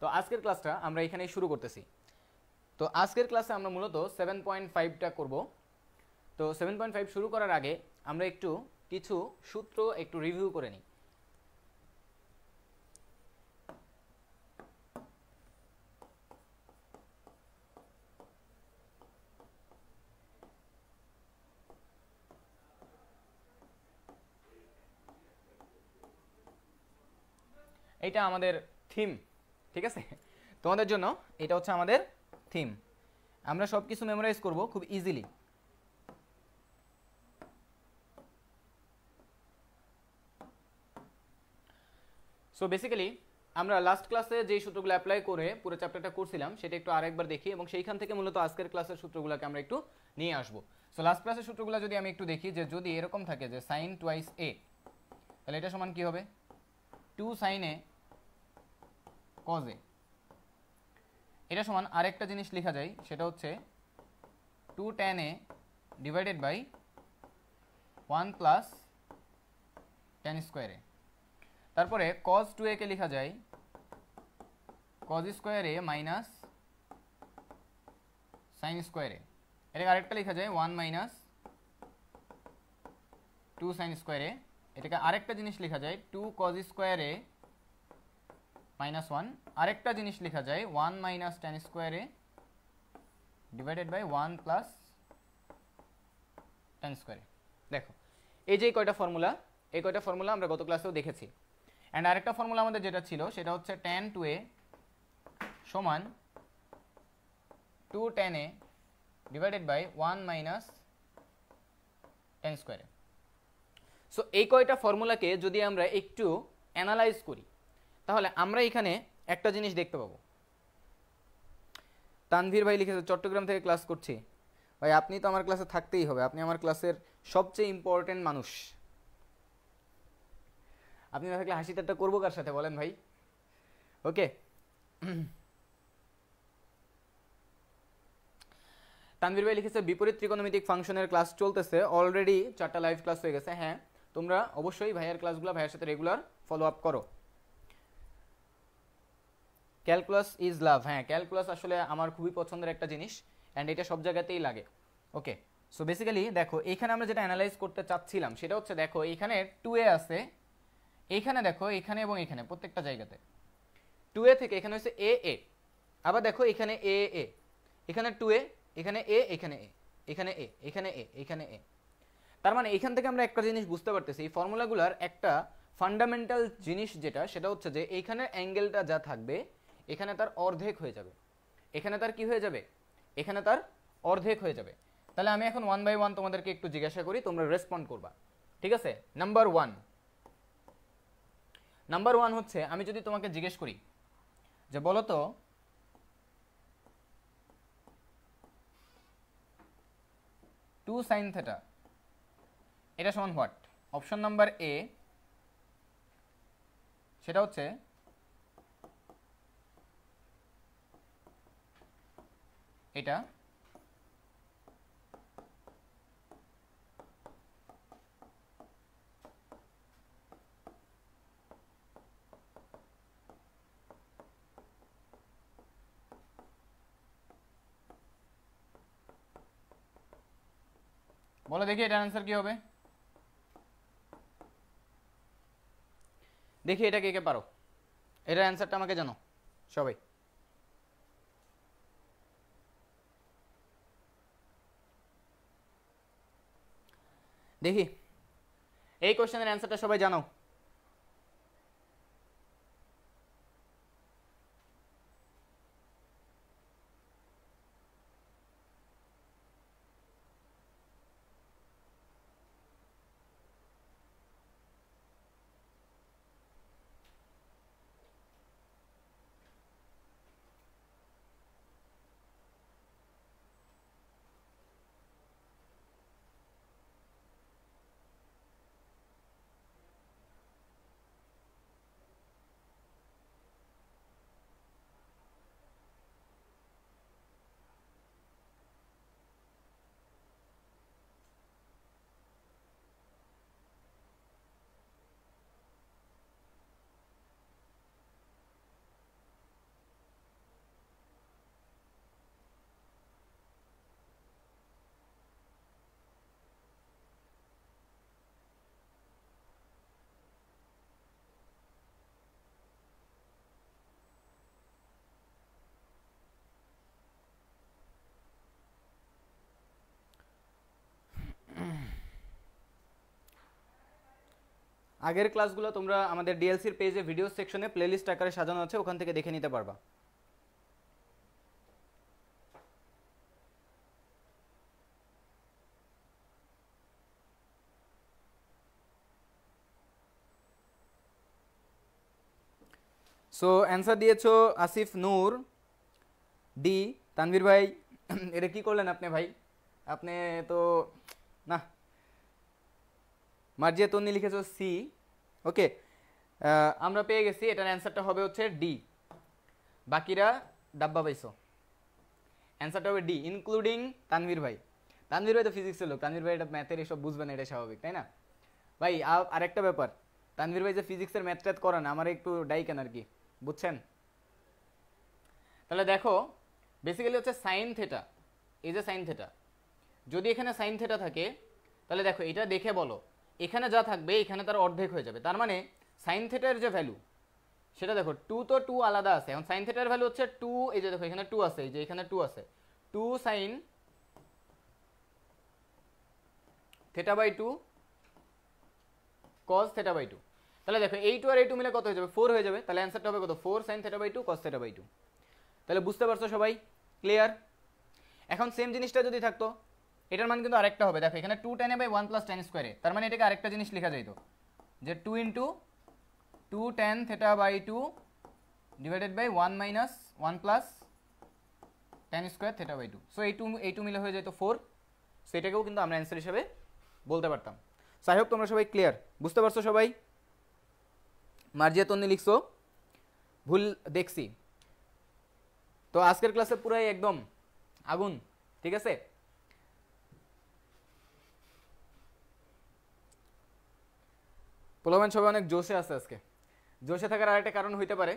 তো আজকের ক্লাসটা আমরা এখানেই শুরু করতেছি। তো আজকের ক্লাসে আমরা মূলত সেভেন পয়েন্ট ফাইভটা করব। তো সেভেন পয়েন্ট ফাইভ শুরু করার আগে আমরা একটু কিছু সূত্র একটু রিভিউ করে নিই। এটা আমাদের থিম ঠিক আছে? তোমাদের জন্য এটা হচ্ছে আমাদের থিম আমরা সব কিছু মেমোরাইজ করব খুব ইজিলি সো বেসিক্যালি আমরা লাস্ট ক্লাসে যেই সূত্রগুলো অ্যাপ্লাই করে পুরো চ্যাপ্টারটা করছিলাম, সেটা একটু আরেকবার দেখি এবং সেইখান থেকে মূলত আজকের ক্লাসের সূত্রগুলোকে আমরা একটু নিয়ে আসব। সো লাস্ট ক্লাসের সূত্রগুলো যদি আমি একটু দেখি, যে যদি এরকম থাকে যে সাইন টুয়াইস এ তাহলে এটা সমান কি হবে? Two sine A cos A এটা সমান আরেকটা জিনিস লেখা যায়, সেটা হচ্ছে two tan A divided by one plus tan স্কোয়ারে তারপরে কজ টু একে লেখা যায় cos square A minus sine square A. এটাকে আরেকটা লেখা যায় one minus two sine square A. এটাকে আরেকটা জিনিস লেখা যায় two cos square A minus one আরেকটা জিনিস লেখা যায় one minus tan square divided by one plus tan স্কোয়ারে দেখো, এই যে কয়টা ফর্মুলা এই কয়টা ফর্মুলা আমরা গত ক্লাসেও দেখেছি। অ্যান্ড আরেকটা ফর্মুলা আমাদের যেটা ছিল, সেটা হচ্ছে টেন টু এ সমান two tan A divided by one minus tan স্কোয়ারে সো এই কয়টা ফর্মুলাকে যদি আমরা একটু অ্যানালাইজ করি তাহলে আমরা এখানে একটা জিনিস দেখতে পাবো। তানভীর ভাই লিখেছে, চট্টগ্রাম থেকে ক্লাস করছি। ভাই, আপনি তো আমার ক্লাসে থাকতেই হবে। আপনি আমার ক্লাসের সবচেয়ে ইম্পর্টেন্ট মানুষ। আপনি না থাকলে হাসি ঠাট্টা করব কার সাথে? বলেন ভাই। ওকে। তানভীর ভাই লিখেছে, বিপরীত ত্রিকোণমিতিক ফাংশনের ক্লাস চলতেছে। অলরেডি চারটা লাইভ ক্লাস হয়ে গেছে। হ্যাঁ তোমরা অবশ্যই ভাইয়ের ক্লাসগুলো ভাইয়ের সাথে রেগুলার ফলো আপ করো। Calculus is love. হ্যাঁ ক্যালকুলাস আসলে আমার খুবই পছন্দের একটা জিনিস অ্যান্ড এটা সব জায়গাতেই লাগে। ওকে সো বেসিক্যালি দেখো, এখানে আমরা যেটা অ্যানালাইজ করতে চাচ্ছিলাম সেটা হচ্ছে দেখো, এখানে টু এ আছে এইখানে দেখো, এখানে এবং এখানে, প্রত্যেকটা জায়গাতে। টু এ থেকে এখানে হচ্ছে এ এ আবার দেখো, এখানে এ এ এখানে টু এ এখানে এ এখানে এ এখানে এ এখানে এ এখানে এ তার মানে এখান থেকে আমরা একটা জিনিস বুঝতে পারতেছি, এই ফর্মুলাগুলার একটা ফান্ডামেন্টাল জিনিস যেটা, সেটা হচ্ছে যে এইখানে অ্যাঙ্গেলটা যা থাকবে এখানে তার অর্ধেক হয়ে যাবে। এখানে তার কি হয়ে যাবে? এখানে তার অর্ধেক হয়ে যাবে। তাহলে আমি এখন ওয়ান বাই ওয়ান তোমাদেরকে একটু জিজ্ঞাসা করি, তোমরা রেসপন্ড করবা। ঠিক আছে? নাম্বার ওয়ান নাম্বার ওয়ান হচ্ছে, আমি যদি তোমাকে জিজ্ঞেস করি যে বলো তো টু সাইন থেটা এটা সমান হোয়াট অপশন নাম্বার এ সেটা হচ্ছে এটা। বলো দেখি এটার অ্যান্সার কি হবে। দেখি এটা কে কে পারো। এটার অ্যান্সারটা আমাকে জানো সবাই। দেখি। এই কোশ্চেনের অ্যান্সারটা সবাই জানো আগের ক্লাসগুলো তোমরা আমাদের ডিএলসির পেজে ভিডিও সেকশনে প্লেলিস্ট আকারে সাজানো আছে, ওখান থেকে দেখে নিতে পারবা। সো অ্যান্সার দিয়েছ আসিফ নূর ডি তানভীর ভাই। এটা কি করলেন আপনি ভাই? আপনি তো, না মার্জিয়া তন্নি লিখেছো সি ওকে আমরা পেয়ে গেছি, এটার অ্যান্সারটা হবে হচ্ছে ডি বাকিরা ডাব্বা পাইছো। অ্যান্সারটা হবে ডি ইনক্লুডিং তানভীর ভাই। তানভীর ভাই তো ফিজিক্সের লোক, তানভীর ভাই এটা ম্যাথের এসব বুঝবে না এটা স্বাভাবিক, তাই না? ভাই আরেকটা ব্যাপার, তানভীর ভাই যে ফিজিক্সের ম্যাথ ট্যাথ করেন আমার একটু ডাইকেন আর কি, বুঝছেন? তাহলে দেখো বেসিক্যালি হচ্ছে সাইন থেটা এই যে সাইন থেটা যদি এখানে সাইন থেটা থাকে, তাহলে দেখো, এটা দেখে বলো এখানে যা থাকবে, এখানে তার অর্ধেক হয়ে যাবে। তার মানে সাইন থেটার যে ভ্যালু সেটা দেখো টু তো টু আলাদা আছে। এখন সাইন থেটার ভ্যালু হচ্ছে টু এই যে দেখো, এখানে টু আছে, এই যে এখানে টু আছে। Two sine theta by two cos theta by two তাহলে দেখো, এই টু আর এই টু মিলে কত হয়ে যাবে? ফোর হয়ে যাবে। তাহলে অ্যান্সারটা হবে কত? Four sine theta by two cos theta by two তাহলে বুঝতে পারছ সবাই? ক্লিয়ার এখন সেম জিনিসটা যদি থাকতো এটার মান কিন্তু আরেকটা হবে। দেখো, এখানে two tan by one plus tan স্কোয়ারে তার মানে এটাকে আরেকটা জিনিস লেখা যাইতো। যে two into two tan theta by two divided by one minus one plus tan square theta by two so এই টু এই টু মিলে হয়ে যেত ফোর সো এটাকেও কিন্তু আমরা অ্যান্সার হিসেবে বলতে পারতাম। যাই হোক তোমরা সবাই ক্লিয়ার বুঝতে পারছ সবাই? মার্জিয়া তন্নি লিখছো। ভুল দেখছি। তো আজকের ক্লাসে পুরাই একদম আগুন, ঠিক আছে? পোলাবান সবাই অনেক জোশে আছে আজকে। জোশে থাকার আরেকটা কারণ হইতে পারে।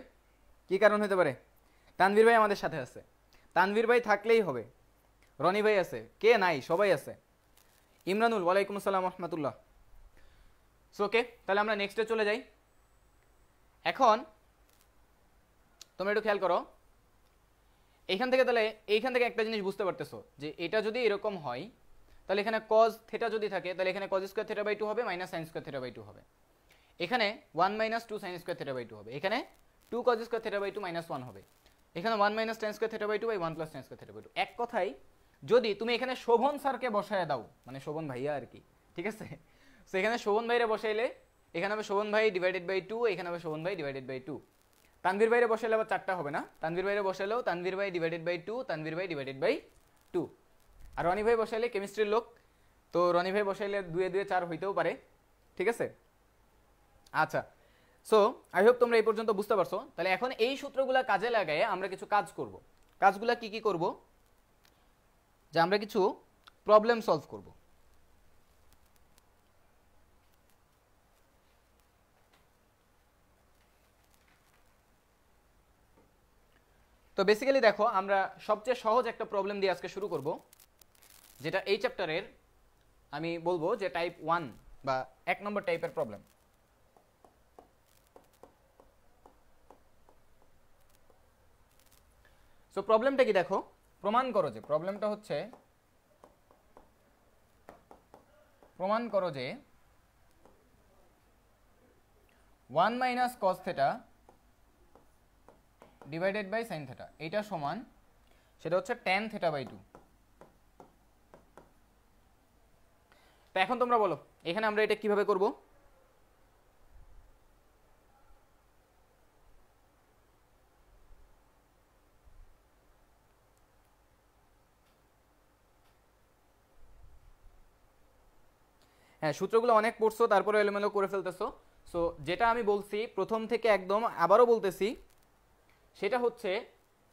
কি কারণ হইতে পারে? তানভীর ভাই আমাদের সাথে আছে। তানভীর ভাই থাকলেই হবে। রনি ভাই আছে। কে? নাই, সবাই আছে। ইমরানুল, ওয়ালাইকুম আসসালাম রহমতুল্লাহ। সো ওকে তাহলে আমরা নেক্সটে চলে যাই। এখন তোমরা একটু খেয়াল করো। এইখান থেকে তাহলে, এইখান থেকে একটা জিনিস বুঝতে পারতেছো, যে এটা যদি এরকম হয়, তাহলে এখানে কজ থেটা যদি থাকে, তাহলে এখানে cos square theta by two হবে minus sine square theta by two হবে। এখানে one minus two sine square theta by two হবে। এখানে two cos square theta by two minus one হবে। এখানে one minus tan square theta by two by one plus tan square theta by two এক কথায়, যদি তুমি এখানে শোভন স্যারকে বসায় দাও মানে শোভন ভাইয়া আর কি, ঠিক আছে? সো এখানে শোভন ভাইরে বসাইলে, এখানে হবে শোভন ভাই ডিভাইডেড বাই টু এখানে হবে শোভন ভাই ডিভাইডেড বাই টু তানভীর ভাইরে বসাইলে আবার চারটা হবে না? তানভীর ভাইরে বসাইলেও তানভীর ভাই ডিভাইডেড বাই টু তানভীর ভাই ডিভাইডেড বাই টু আর রনি ভাই বসাইলে কেমিস্ট্রির লোক। তো রনি ভাই বসাইলে দুয়ে দুয়ে চার হইতেও পারে, ঠিক আছে? আচ্ছা। সো আই হোপ তোমরা এই পর্যন্ত বুঝতে পারছ। তাহলে এখন এই সূত্রগুলো কাজে লাগায় আমরা কিছু কাজ করব। কাজগুলা কি কি করব? যে আমরা কিছু প্রবলেম সলভ করব। তো বেসিক্যালি দেখো, আমরা সবচেয়ে সহজ একটা প্রবলেম দিয়ে আজকে শুরু করব, যেটা এই চ্যাপ্টারের আমি বলব যে টাইপ ওয়ান বা এক নম্বর টাইপের প্রবলেম সো প্রবলেমটা কি দেখো? প্রমাণ করো যে প্রবলেমটা হচ্ছে প্রমাণ করো যে one minus cos theta divided by sine theta এইটা সমান সেটা হচ্ছে টেন থেটা বাই টু তো এখন তোমরা বলো এখানে আমরা এটা কীভাবে করব? হ্যাঁ সূত্রগুলো অনেক পড়ছো, তারপরে এলোমেলো করে ফেলতেছো। সো যেটা আমি বলছি, প্রথম থেকে একদম আবারও বলতেছি, সেটা হচ্ছে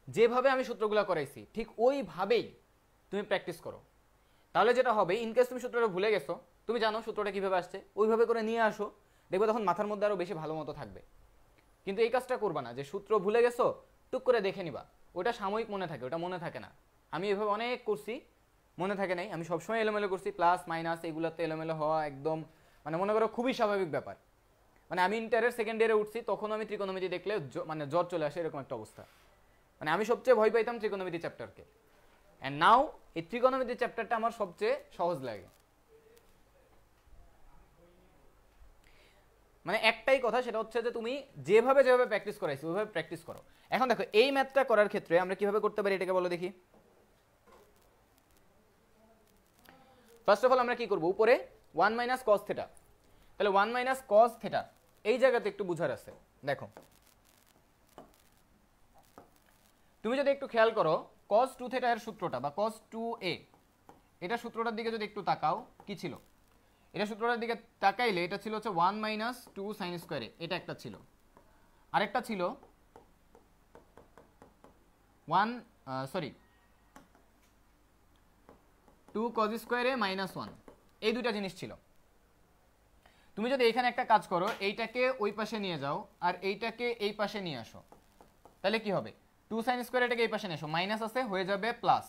যেভাবে আমি সূত্রগুলো করাইছি, ঠিক ওইভাবেই তুমি প্র্যাকটিস করো। তাহলে যেটা হবে ইনকেস তুমি সূত্রটা ভুলে গেছো, তুমি জানো সূত্রটা কীভাবে আসছে, ওইভাবে করে নিয়ে আসো, দেখবে তখন মাথার মধ্যে আরও বেশি ভালো মতো থাকবে। কিন্তু এই কাজটা করবা না, যে সূত্র ভুলে গেছো, টুক করে দেখে নিবা। ওটা সাময়িক মনে থাকে, ওটা মনে থাকে না। আমি এভাবে অনেক করছি মনে থাকে নাই। আমি সবসময় এলোমেলো করছি প্লাস মাইনাস এগুলোতে এলোমেলো হওয়া একদম মানে মনে করো খুবই স্বাভাবিক ব্যাপার। মানে আমি ইন্টারের সেকেন্ড ইয়ারে উঠছি তখন আমি ত্রিকোণমিতি দেখলে মানে জ্বর চলে আসে এরকম একটা অবস্থা। মানে আমি সবচেয়ে ভয় পাইতাম ত্রিকোণমিতি চ্যাপ্টারকে অ্যান্ড নাও এই ত্রিকোণমিতি চ্যাপ্টারটা আমার সবচেয়ে সহজ লাগে। মানে একটাই কথা, সেটা হচ্ছে যে তুমি যেভাবে যেভাবে প্র্যাকটিস করাইছি, ওইভাবে প্র্যাকটিস করো। এখন দেখো, এই ম্যাথটা করার ক্ষেত্রে আমরা কীভাবে করতে পারি এটাকে বলো দেখি। ফার্স্ট অফ অল আমরা কি করব? উপরে ওয়ান মাইনাস কস থেটা তাহলে ওয়ান মাইনাস কস থেটা এই জায়গাতে একটু বুঝার আছে। দেখো। তুমি যদি একটু খেয়াল করো কস টু থেটা এর সূত্রটা বা কস টু এ এটা সূত্রটার দিকে যদি একটু তাকাও, কি ছিল? এটা সূত্রটার দিকে তাকাইলে এটা ছিল হচ্ছে ওয়ান মাইনাস টু সাইন স্কোয়ারে এটা একটা ছিল। আরেকটা ছিল ওয়ান সরি টু কজ স্কোয়ারে মাইনাস ওয়ান এই দুইটা জিনিস ছিল। তুমি যদি এখানে একটা কাজ করো, এইটাকে ওই পাশে নিয়ে যাও আর এইটাকে এই পাশে নিয়ে আসো। তাহলে কি হবে? টু সাইন স্কোয়ার এটাকে এই পাশে নিয়ে আসো। মাইনাস আছে, হয়ে যাবে প্লাস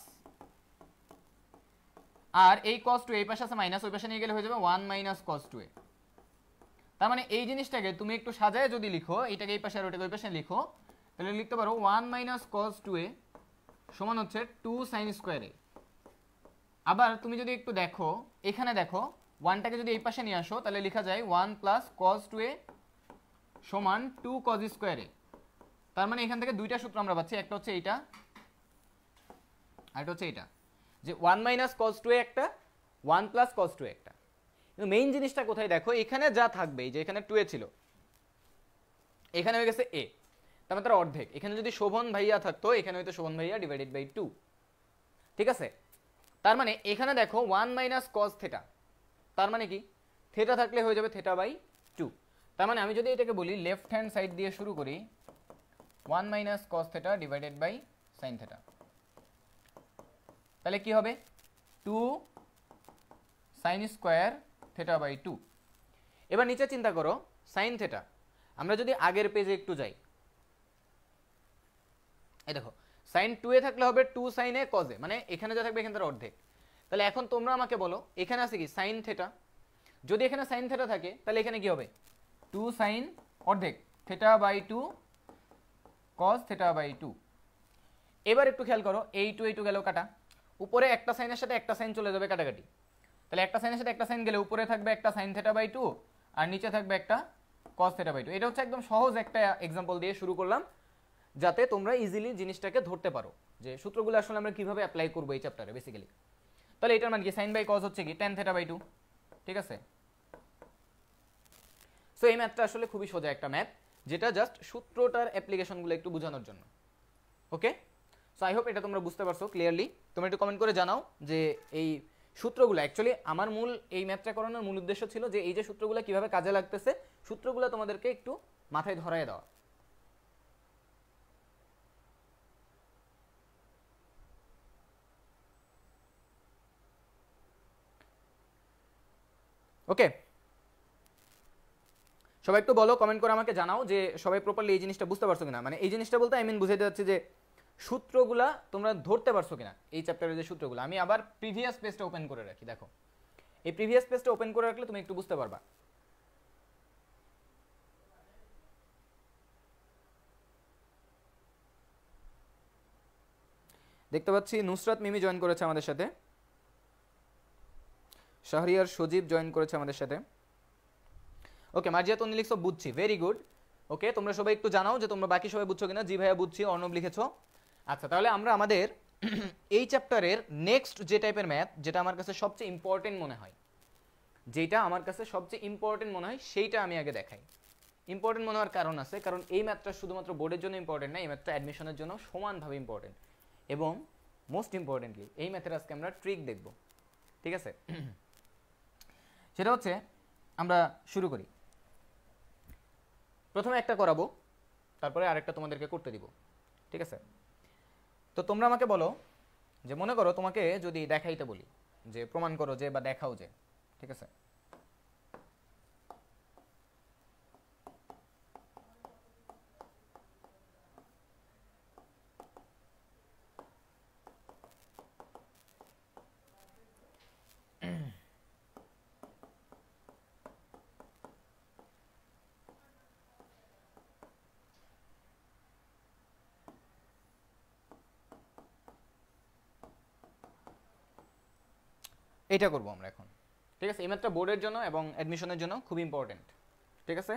আর এই কস টু এই পাশে আছে মাইনাস ওই পাশে নিয়ে গেলে হয়ে যাবে one minus cos two A তার মানে এই জিনিসটাকে তুমি একটু সাজায় যদি লিখো এটাকে এই পাশে আর ওটাকে ওই পাশে লিখো, তাহলে লিখতে পারো one minus cos two A সমান হচ্ছে টু সাইন স্কোয়ার এ আবার তুমি যদি একটু দেখো, এখানে দেখো ওয়ানটাকে যদি এই পাশে নিয়ে আসো, তাহলে লেখা যায় one plus cos two A সমান টু কজ স্কোয়ারে তার মানে এখান থেকে দুইটা সূত্র আমরা পাচ্ছি, একটা হচ্ছে এইটা আর একটা হচ্ছে এইটা। যে one minus cos two A একটা ওয়ান প্লাস কজ টু একটা। কিন্তু মেইন জিনিসটা কোথায় দেখো, এখানে যা থাকবে যে এখানে টু এ ছিল, এখানে হয়ে গেছে এ তার মানে তার অর্ধেক। এখানে যদি শোভন ভাইয়া থাকতো, এখানে হয়তো শোভন ভাইয়া ডিভাইডেড বাই টু ঠিক আছে? তার মানে এখানে দেখো ওয়ান মাইনাস কস থেটা তার মানে কি? থেটা থাকলে হয়ে যাবে থেটা বাই টু তার মানে আমি যদি এটাকে বলি লেফট হ্যান্ড সাইড দিয়ে শুরু করি one minus cos theta divided by sine theta তাহলে কি হবে? Two sine square theta by two এবার নিচে চিন্তা করো সাইন থেটা আমরা যদি আগের পেজে একটু যাই। এই দেখো সাইন টু এ থাকলে হবে টু সাইন এ কজে মানে এখানে যা থাকবে এখানে তার অর্ধেক। তাহলে এখন তোমরা আমাকে বলো, এখানে আছে কি সাইন থেটা যদি এখানে সাইন থেটা থাকে, তাহলে এখানে কি হবে? টু সাইন অর্ধেক। Theta by two cos theta by two এবার একটু খেয়াল করো, এই টু এই টু গেলেও কাটা। উপরে একটা সাইনের সাথে একটা সাইন চলে যাবে কাটাকাটি। তাহলে একটা সাইনের সাথে একটা সাইন গেলে উপরে থাকবে একটা সাইন থেটা বাই টু আর নিচে থাকবে একটা কস থেটা বাই টু এটা হচ্ছে একদম সহজ একটা এক্সাম্পল দিয়ে শুরু করলাম। যাতে তোমরা ইজিলি জিনিসটাকে ধরতে পারো। যে সূত্রগুলো আসলে আমরা কীভাবে অ্যাপ্লাই করব এই চ্যাপ্টারে বেসিক্যালি তাহলে এটার মানে কি? সাইন বাই কজ হচ্ছে কি? টেন থেটা বাই টু ঠিক আছে? সো এই ম্যাথটা আসলে খুবই সোজা একটা ম্যাথ যেটা জাস্ট সূত্রটার অ্যাপ্লিকেশনগুলো একটু বোঝানোর জন্য। ওকে সো আই হোপ এটা তোমরা বুঝতে পারছ ক্লিয়ারলি তোমরা একটু কমেন্ট করে জানাও যে এই সূত্রগুলো অ্যাকচুয়ালি আমার মূল এই ম্যাথটা করানোর মূল উদ্দেশ্য ছিল যে এই যে সূত্রগুলো কীভাবে কাজে লাগতেছে, সূত্রগুলো তোমাদেরকে একটু মাথায় ধরায় দেওয়া। ওকে সবাই একটু বলো কমেন্ট করে আমাকে জানাও যে সবাই প্রপারলি এই জিনিসটা বুঝতে পারছ কিনা। মানে এই জিনিসটা বলতে আই মিন বুঝাইতে যাচ্ছে যে সূত্রগুলা তোমরা ধরতে পারছ কিনা এই চ্যাপ্টারের যে সূত্রগুলো। আমি আবার প্রিভিয়াস পেজটা ওপেন করে রাখি, দেখো। এই প্রিভিয়াস পেজটা ওপেন করে রাখলে তুমি একটু বুঝতে পারবা। দেখতে পাচ্ছি নুসরাত মিমি জয়েন করেছে আমাদের সাথে। শাহরিয়ার সজীব জয়েন করেছে আমাদের সাথে। ওকে মার্জিয়া তুমি লিখছো, বুঝছি ভেরি গুড ওকে তোমরা সবাই একটু জানাও যে তোমরা বাকি সবাই বুঝছ কিনা। জি ভাইয়া বুঝছি, অর্ণব লিখেছো। আচ্ছা তাহলে আমরা আমাদের এই চ্যাপ্টারের নেক্সট যে টাইপের ম্যাথ যেটা আমার কাছে সবচেয়ে ইম্পর্টেন্ট মনে হয়, যেটা আমার কাছে সবচেয়ে ইম্পর্টেন্ট মনে হয়, সেইটা আমি আগে দেখাই। ইম্পর্টেন্ট মনে হওয়ার কারণ আছে, কারণ এই ম্যাথটা শুধুমাত্র বোর্ডের জন্য ইম্পর্টেন্ট না, এই ম্যাথটা অ্যাডমিশনের জন্য সমানভাবে ইম্পর্টেন্ট এবং মোস্ট ইম্পর্টেন্টলি এই ম্যাথের আজকে আমরা ট্রিক দেখব। ঠিক আছে? সেটা হচ্ছে আমরা শুরু করি। প্রথমে একটা করাবো, তারপরে আরেকটা তোমাদেরকে করতে দিব। ঠিক আছে? তো তোমরা আমাকে বলো যে মনে করো তোমাকে যদি দেখাইতে বলি, যে প্রমাণ করো যে বা দেখাও যে। ঠিক আছে? এটা করব আমরা এখন। ঠিক আছে, এই ম্যাথটা বোর্ডের জন্য এবং অ্যাডমিশনের জন্য খুব ইম্পর্টেন্ট ঠিক আছে?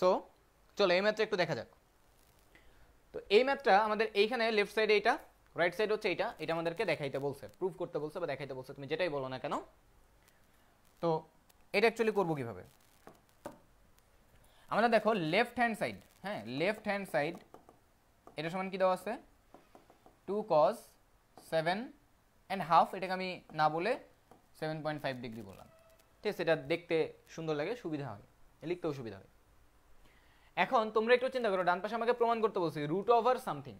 সো চলো এই ম্যাথটা একটু দেখা যাক। তো এই ম্যাথটা আমাদের এইখানে লেফট সাইডে এইটা রাইট সাইড হচ্ছে এইটা, এটা আমাদেরকে দেখাইতে বলছে প্রুফ করতে বলছে বা দেখাইতে বলছে, তুমি যেটাই বলো না কেন। তো এটা অ্যাকচুয়ালি করব কীভাবে? আমরা দেখো লেফট হ্যান্ড সাইড হ্যাঁ লেফট হ্যান্ড সাইড এটা সমান কি দেওয়া আছে? Two cos seven and half এটাকে আমি না বলে সেভেন পয়েন্ট ফাইভ ডিগ্রি বললাম। ঠিক আছে, এটা দেখতে সুন্দর লাগে, সুবিধা হয়, লিখতেও সুবিধা হয়। এখন তোমরা একটু চিন্তা করো, ডান পাশে আমাকে প্রমাণ করতে বলছি রুট ওভার সামথিং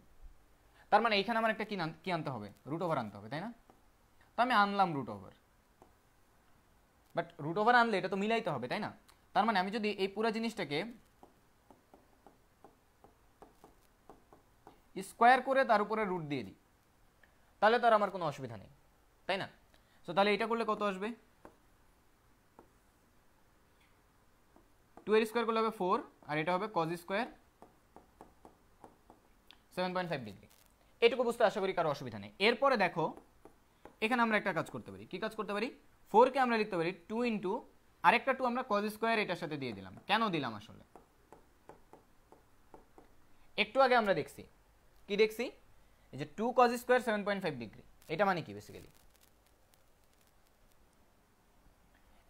তার মানে এখানে আমার একটা কি আনতে হবে? রুট ওভার আনতে হবে, তাই না? তো আমি আনলাম root over but root over আনলে এটা তো মিলাইতে হবে, তাই না? তার মানে আমি যদি এই পুরো জিনিসটাকে স্কোয়ার করে তার উপরে রুট দিয়ে দিই। তাহলে তার আমার কোনো অসুবিধা নেই, তাই না? সো তাহলে এটা করলে কত আসবে? টু এর স্কোয়ার করলে হবে ফোর আর এটা হবে cos square seven point five degree এটুকু বুঝতে আশা করি কারও অসুবিধা নেই। এরপরে দেখো, এখানে আমরা একটা কাজ করতে পারি। কি কাজ করতে পারি? ফোরকে আমরা লিখতে পারি টু ইন্টু আরেকটা টু আমরা কজ স্কোয়ার এটার সাথে দিয়ে দিলাম। কেন দিলাম আসলে? একটু আগে আমরা দেখছি। কি দেখছি? এই যে two cos square seven point five degree এটা মানে কি বেসিক্যালি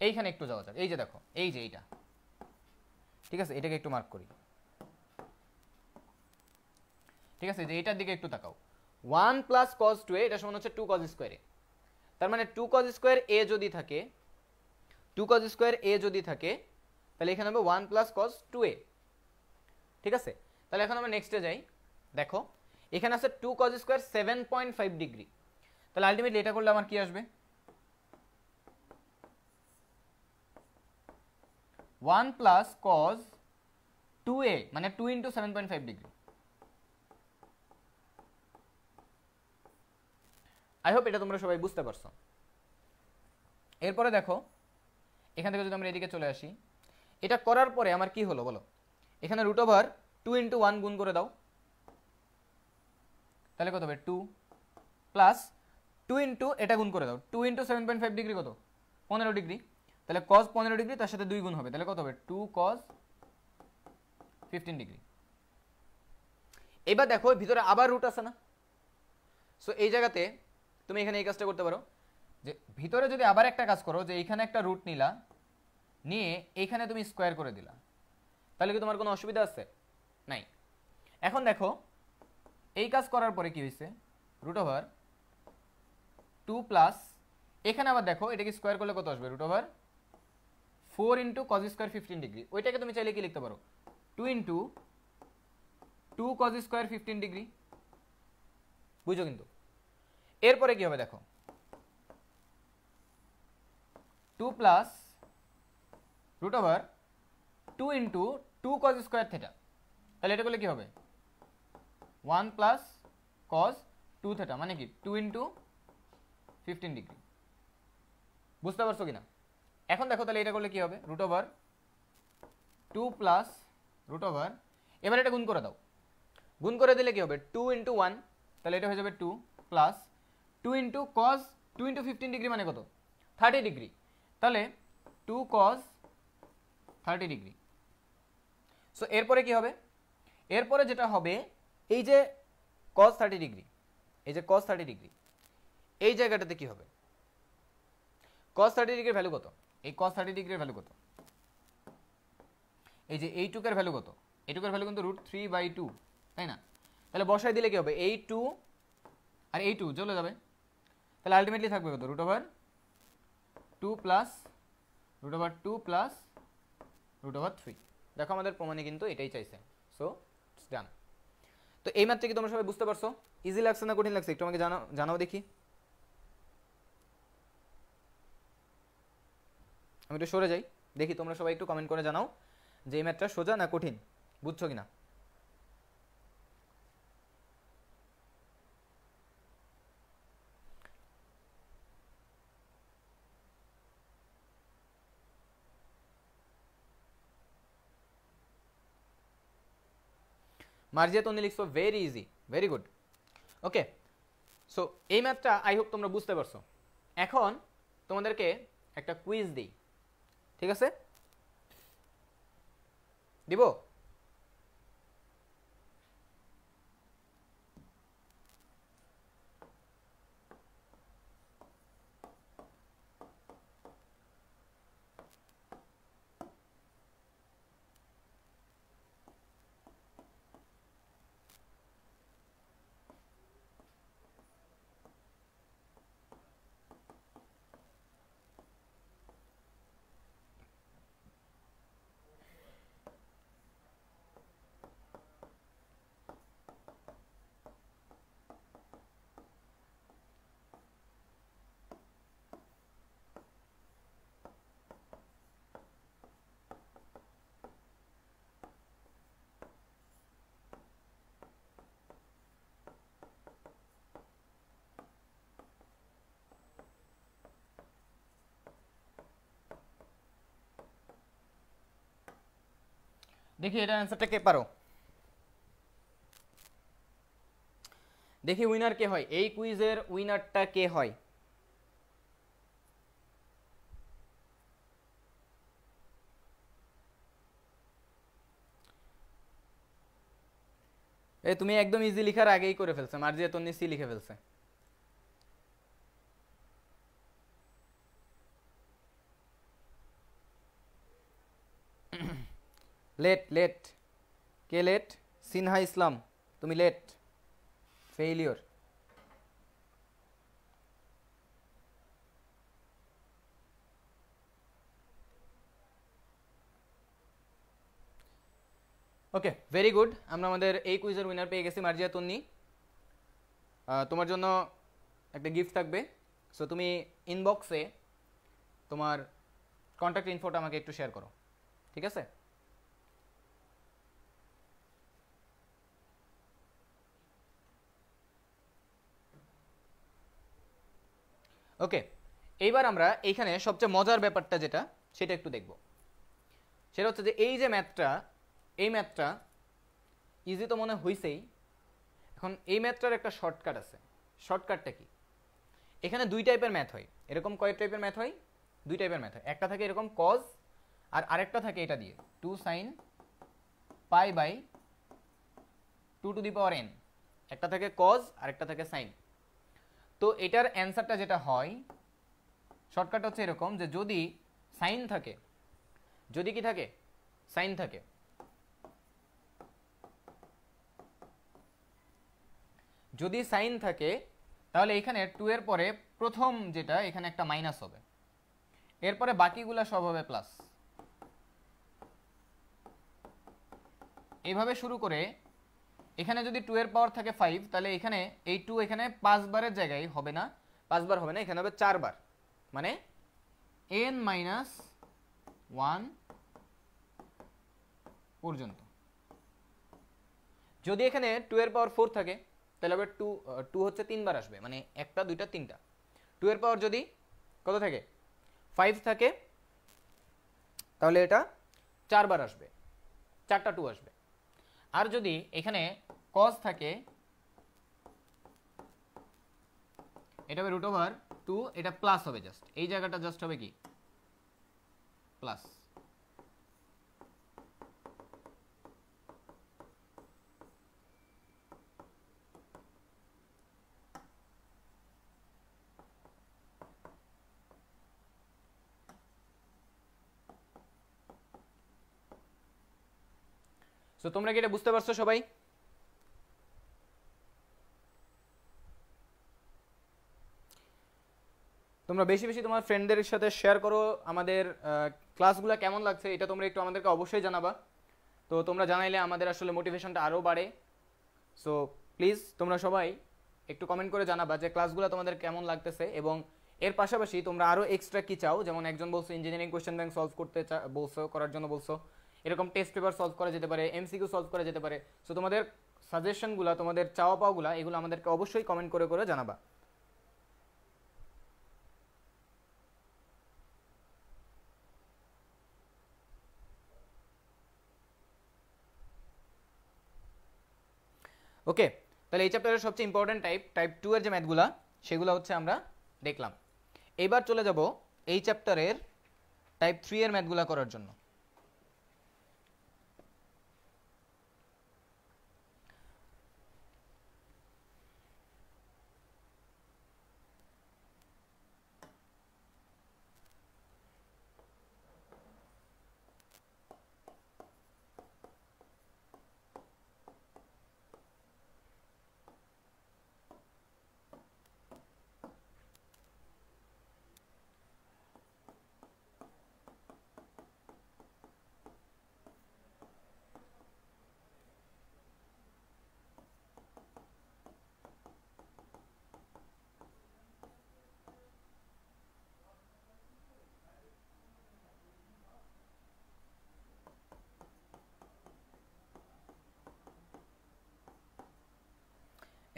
এইখানে একটু যাওয়া যাক এই যে দেখো, এই যে এইটা। ঠিক আছে? এটাকে একটু মার্ক করি। ঠিক আছে? যে এটার দিকে একটু তাকাও। ওয়ান প্লাস কজ টু এটা সমান হচ্ছে টু কজ স্কোয়ারে তার মানে টু কজ স্কোয়ার এ যদি থাকে টু কজ স্কোয়ার এ যদি থাকে, তাহলে এখানে হবে one plus cos two A ঠিক আছে? তাহলে এখন আমরা নেক্সটে যাই। দেখো এখানে আছে two cos square seven point five degree তাহলে আলটিমেটলি এটা করলে আমার কি আসবে? One plus cos two A মানে two into seven point five degree I hope এটা তোমরা সবাই বুঝতে পারছ। এরপরে দেখো, এখান থেকে যদি আমরা এদিকে চলে আসি, এটা করার পরে আমার কি হলো বলো? এখানে root over two into one গুণ করে দাও। তাহলে কত হবে? টু প্লাস টু ইন্টু এটা গুণ করে দাও। Two into seven point five degree কত? পনেরো ডিগ্রি তাহলে কজ পনেরো ডিগ্রি তার সাথে দুই গুণ হবে। তাহলে কত হবে? টু কজ ফিফটিন ডিগ্রি এবার দেখো, ভিতরে আবার রুট আছে না? সো এই জায়গাতে তুমি এখানে এই কাজটা করতে পারো। যে ভিতরে যদি আবার একটা কাজ করো, যে এইখানে একটা রুট নিলা, নিয়ে এইখানে তুমি স্কোয়ার করে দিলা। তাহলে কি তোমার কোনো অসুবিধা আছে? নাই। এখন দেখো এই কাজ করার পরে কি হয়েছে রুট ওভার টু প্লাস এখানে আবার দেখো, এটাকে স্কোয়ার করলে কত আসবে? Root over four into cos square fifteen degree ওইটাকে তুমি চাইলে কি লিখতে পারো? Two into two cos square fifteen degree বুঝো কিন্তু? এরপরে কি হবে দেখো? Two plus root over two into two cos square theta তাহলে এটা করলে কি হবে? One plus cos two theta মানে কি? টু ইন্টু ফিফটিন ডিগ্রি বুঝতে পারছ কিনা? এখন দেখো তাহলে এটা করলে কি হবে? Root over two plus root over এবার এটা গুণ করে দাও। গুণ করে দিলে কি হবে? টু ইন্টু ওয়ান তাহলে এটা হয়ে যাবে two plus two into cos two into fifteen degree মানে কত? থার্টি ডিগ্রি তাহলে two cos thirty degree so এরপরে কি হবে? এরপরে যেটা হবে এই যে কজ থার্টি ডিগ্রি এই যে কজ থার্টি ডিগ্রি এই জায়গাটাতে কি হবে? কজ থার্টি ডিগ্রির ভ্যালু কত? এই কজ থার্টি ডিগ্রির ভ্যালু কত? এই যে এইটুকের ভ্যালু কত? এইটুকের ভ্যালু কিন্তু রুট থ্রি বাই টু তাই না? তাহলে বসায় দিলে কি হবে? এই টু আর এই টু চলে যাবে। তাহলে আলটিমেটলি থাকবে কত? Root over two plus root over two plus root over three দেখো আমাদের প্রমাণে কিন্তু এটাই চাইছে। সো ডান তো এই মাত্র কি তোমরা সবাই বুঝতে পারছ। ইজি লাগছে না কঠিন লাগছে? একটু আমাকে জানাও জানাও দেখি। আমি একটু সরে যাই। দেখি তোমরা সবাই একটু কমেন্ট করে জানাও যে এই ম্যাথটা সোজা না কঠিন? বুঝছ কিনা? মার্জিয়া তুমি লিখছো very easy very good okay so এই ম্যাথটা আই হোপ তোমরা বুঝতে পারছ। এখন তোমাদেরকে একটা কুইজ দিই, ঠিক আছে? দিব? দেখি এটার অ্যান্সারটা কে পারো? দেখি উইনার কে হয়। এই কুইজের উইনারটা কে হয়? এ তুমি একদম ইজি লিখার আগেই করে ফেলছে। মার্জিয়া তন্নি সি লিখে ফেলছে। লেট লেট কে লেট সিনহা ইসলাম। তুমি late failure okay very good আমরা আমাদের এই কুইজের উইনার পেয়ে গেছি মার্জিয়া তন্নি। তোমার জন্য একটা গিফট থাকবে। সো তুমি ইনবক্সে তোমার কন্ট্যাক্ট ইনফোটা আমাকে একটু শেয়ার করো। ঠিক আছে? ওকে এইবার আমরা এইখানে সবচেয়ে মজার ব্যাপারটা যেটা, সেটা একটু দেখব। সেটা হচ্ছে যে এই যে ম্যাথটা এই ম্যাথটা ইজি তো মনে হইছেই। এখন এই ম্যাথটার একটা শর্টকাট আছে। শর্টকাটটা কি? এখানে দুই টাইপের ম্যাথ হয়। এরকম কয়েক টাইপের ম্যাথ হয়, দুই টাইপের ম্যাথ হয়। একটা থাকে এরকম কজ আর আরেকটা থাকে এটা দিয়ে। Two sine pi by two to the power n একটা থাকে কজ আর একটা থাকে সাইন তো এটার অ্যান্সারটা যেটা হয়, শর্টকাট হচ্ছে এরকম যে যদি সাইন থাকে, যদি কি থাকে, সাইন থাকে। যদি সাইন থাকে, তাহলে এখানে টু এর পরে প্রথম যেটা, এখানে একটা মাইনাস হবে। এরপরে বাকিগুলা সব হবে প্লাস এইভাবে শুরু করে এখানে যদি টু এর পাওয়ার থাকে ফাইভ তাহলে এখানে এই টু এখানে পাঁচবারের জায়গায় হবে না। পাঁচবার হবে না, এখানে হবে চারবার। মানে এন মাইনাস ওয়ান পর্যন্ত। যদি এখানে টু এর পাওয়ার ফোর থাকে, তাহলে হবে টু টু হচ্ছে তিনবার আসবে। মানে একটা, দুইটা, তিনটা। টু এর পাওয়ার যদি কত থাকে? ফাইভ থাকে, তাহলে এটা চারবার আসবে। চারটা টু আসবে। আর যদি এখানে কজ থাকে, এটা হবে রুট ওভার টু এটা প্লাস হবে জাস্ট এই জায়গাটা জাস্ট হবে কি? প্লাস সো তোমরা কি এটা বুঝতে পারছ সবাই? তোমরা বেশি বেশি তোমার ফ্রেন্ডদের সাথে শেয়ার করো, আমাদের ক্লাসগুলো কেমন লাগছে এটা তোমরা একটু আমাদেরকে অবশ্যই জানাবা। তো তোমরা জানাইলে আমাদের আসলে মোটিভেশনটা আরও বাড়ে। সো প্লিজ তোমরা সবাই একটু কমেন্ট করে জানাবা যে ক্লাসগুলো তোমাদের কেমন লাগতেছে এবং এর পাশাপাশি তোমরা আরও এক্সট্রা কি চাও? যেমন একজন বলছো ইঞ্জিনিয়ারিং কোয়েশ্চেন ব্যাংক সলভ করতে চা- বলছো, করার জন্য বলছো। এরকম টেস্ট পেপার সলভ করা যেতে পারে এমসিকিউ সলভ করা যেতে পারে। সো তোমাদের সাজেশনগুলো তোমাদের চাওয়া পাওয়াগুলো এগুলো আমাদেরকে অবশ্যই কমেন্ট করে করে জানাবা। ওকে তাহলে এই চ্যাপ্টারের সবচেয়ে ইম্পর্টেন্ট টাইপ টাইপ টু এর যে ম্যাথগুলা সেগুলো হচ্ছে আমরা দেখলাম। এবার চলে যাব এই চ্যাপ্টারের টাইপ থ্রি এর ম্যাথগুলা করার জন্য।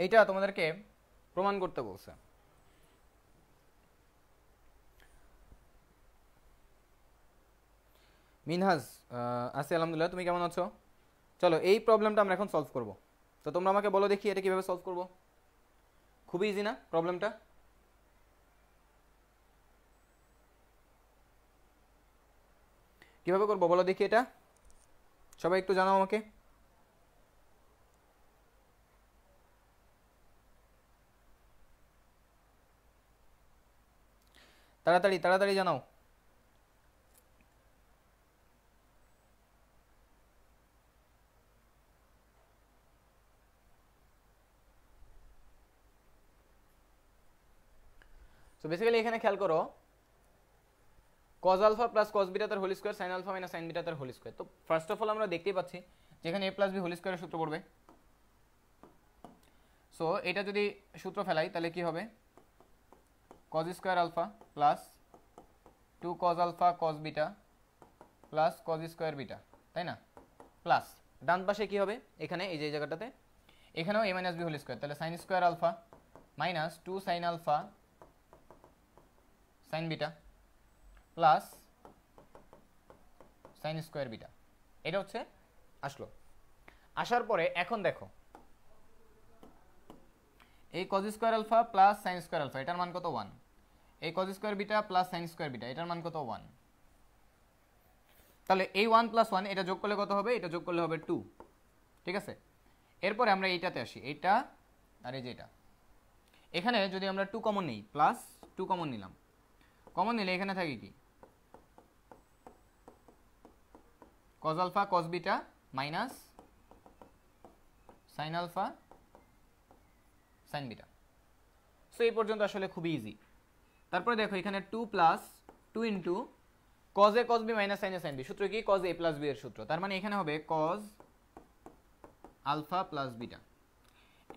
এইটা তোমাদেরকে প্রমাণ করতে বলছে। মিনহাজ আছি আলহামদুলিল্লাহ, তুমি কেমন আছো? চলো, এই প্রবলেমটা আমরা এখন সলভ করব। তো তোমরা আমাকে বলো দেখি এটা কীভাবে সলভ করব। খুবই ইজি না প্রবলেমটা? কীভাবে করব? বলো দেখি এটা। সবাই একটু জানাও আমাকে। তাড়াতাড়ি তাড়াতাড়ি জানাও। সো বেসিক্যালি এখানে খেয়াল করো cos alpha plus cos beta তার whole square sine alpha minus sine beta তার হোল স্কোয়ার তো ফার্স্ট অফ অল আমরা দেখতেই পাচ্ছি যেখানে এ প্লাস বি হোল স্কোয়ারের সূত্র পড়বে। সো এটা যদি সূত্র ফেলাই তাহলে কি হবে? Cos square alpha plus two cos alpha cos beta plus cos square beta তাই না? প্লাস ডান পাশে কি হবে? এখানে, এই যে জায়গাটাতে। এখানেও A minus B whole square তাহলে sine square alpha minus two sine alpha sine beta plus sine square beta এটা হচ্ছে আসলো। আসার পরে, এখন দেখো, এই cos square alpha plus sine square alpha এটার মান কত? ওয়ান এই cos square beta plus sine square beta এটার মান কত? ওয়ান তাহলে এই ওয়ান প্লাস ওয়ান এটা যোগ করলে কত হবে? এটা যোগ করলে হবে টু ঠিক আছে? এরপরে আমরা এইটাতে আসি। এইটা, আর এই যে এটা। এখানে যদি আমরা টু কমন নিই প্লাস টু কমন নিলাম। কমন নিলে এখানে থাকে কি? Cos alpha cos beta minus sine alpha sine beta so এই পর্যন্ত আসলে খুবই ইজি তারপরে দেখো, এখানে two plus two into cos A cos B minus sine A sine B সূত্র কি? কজ এ প্লাস বি এর সূত্র। তার মানে এখানে হবে কজ আলফা প্লাস বিটা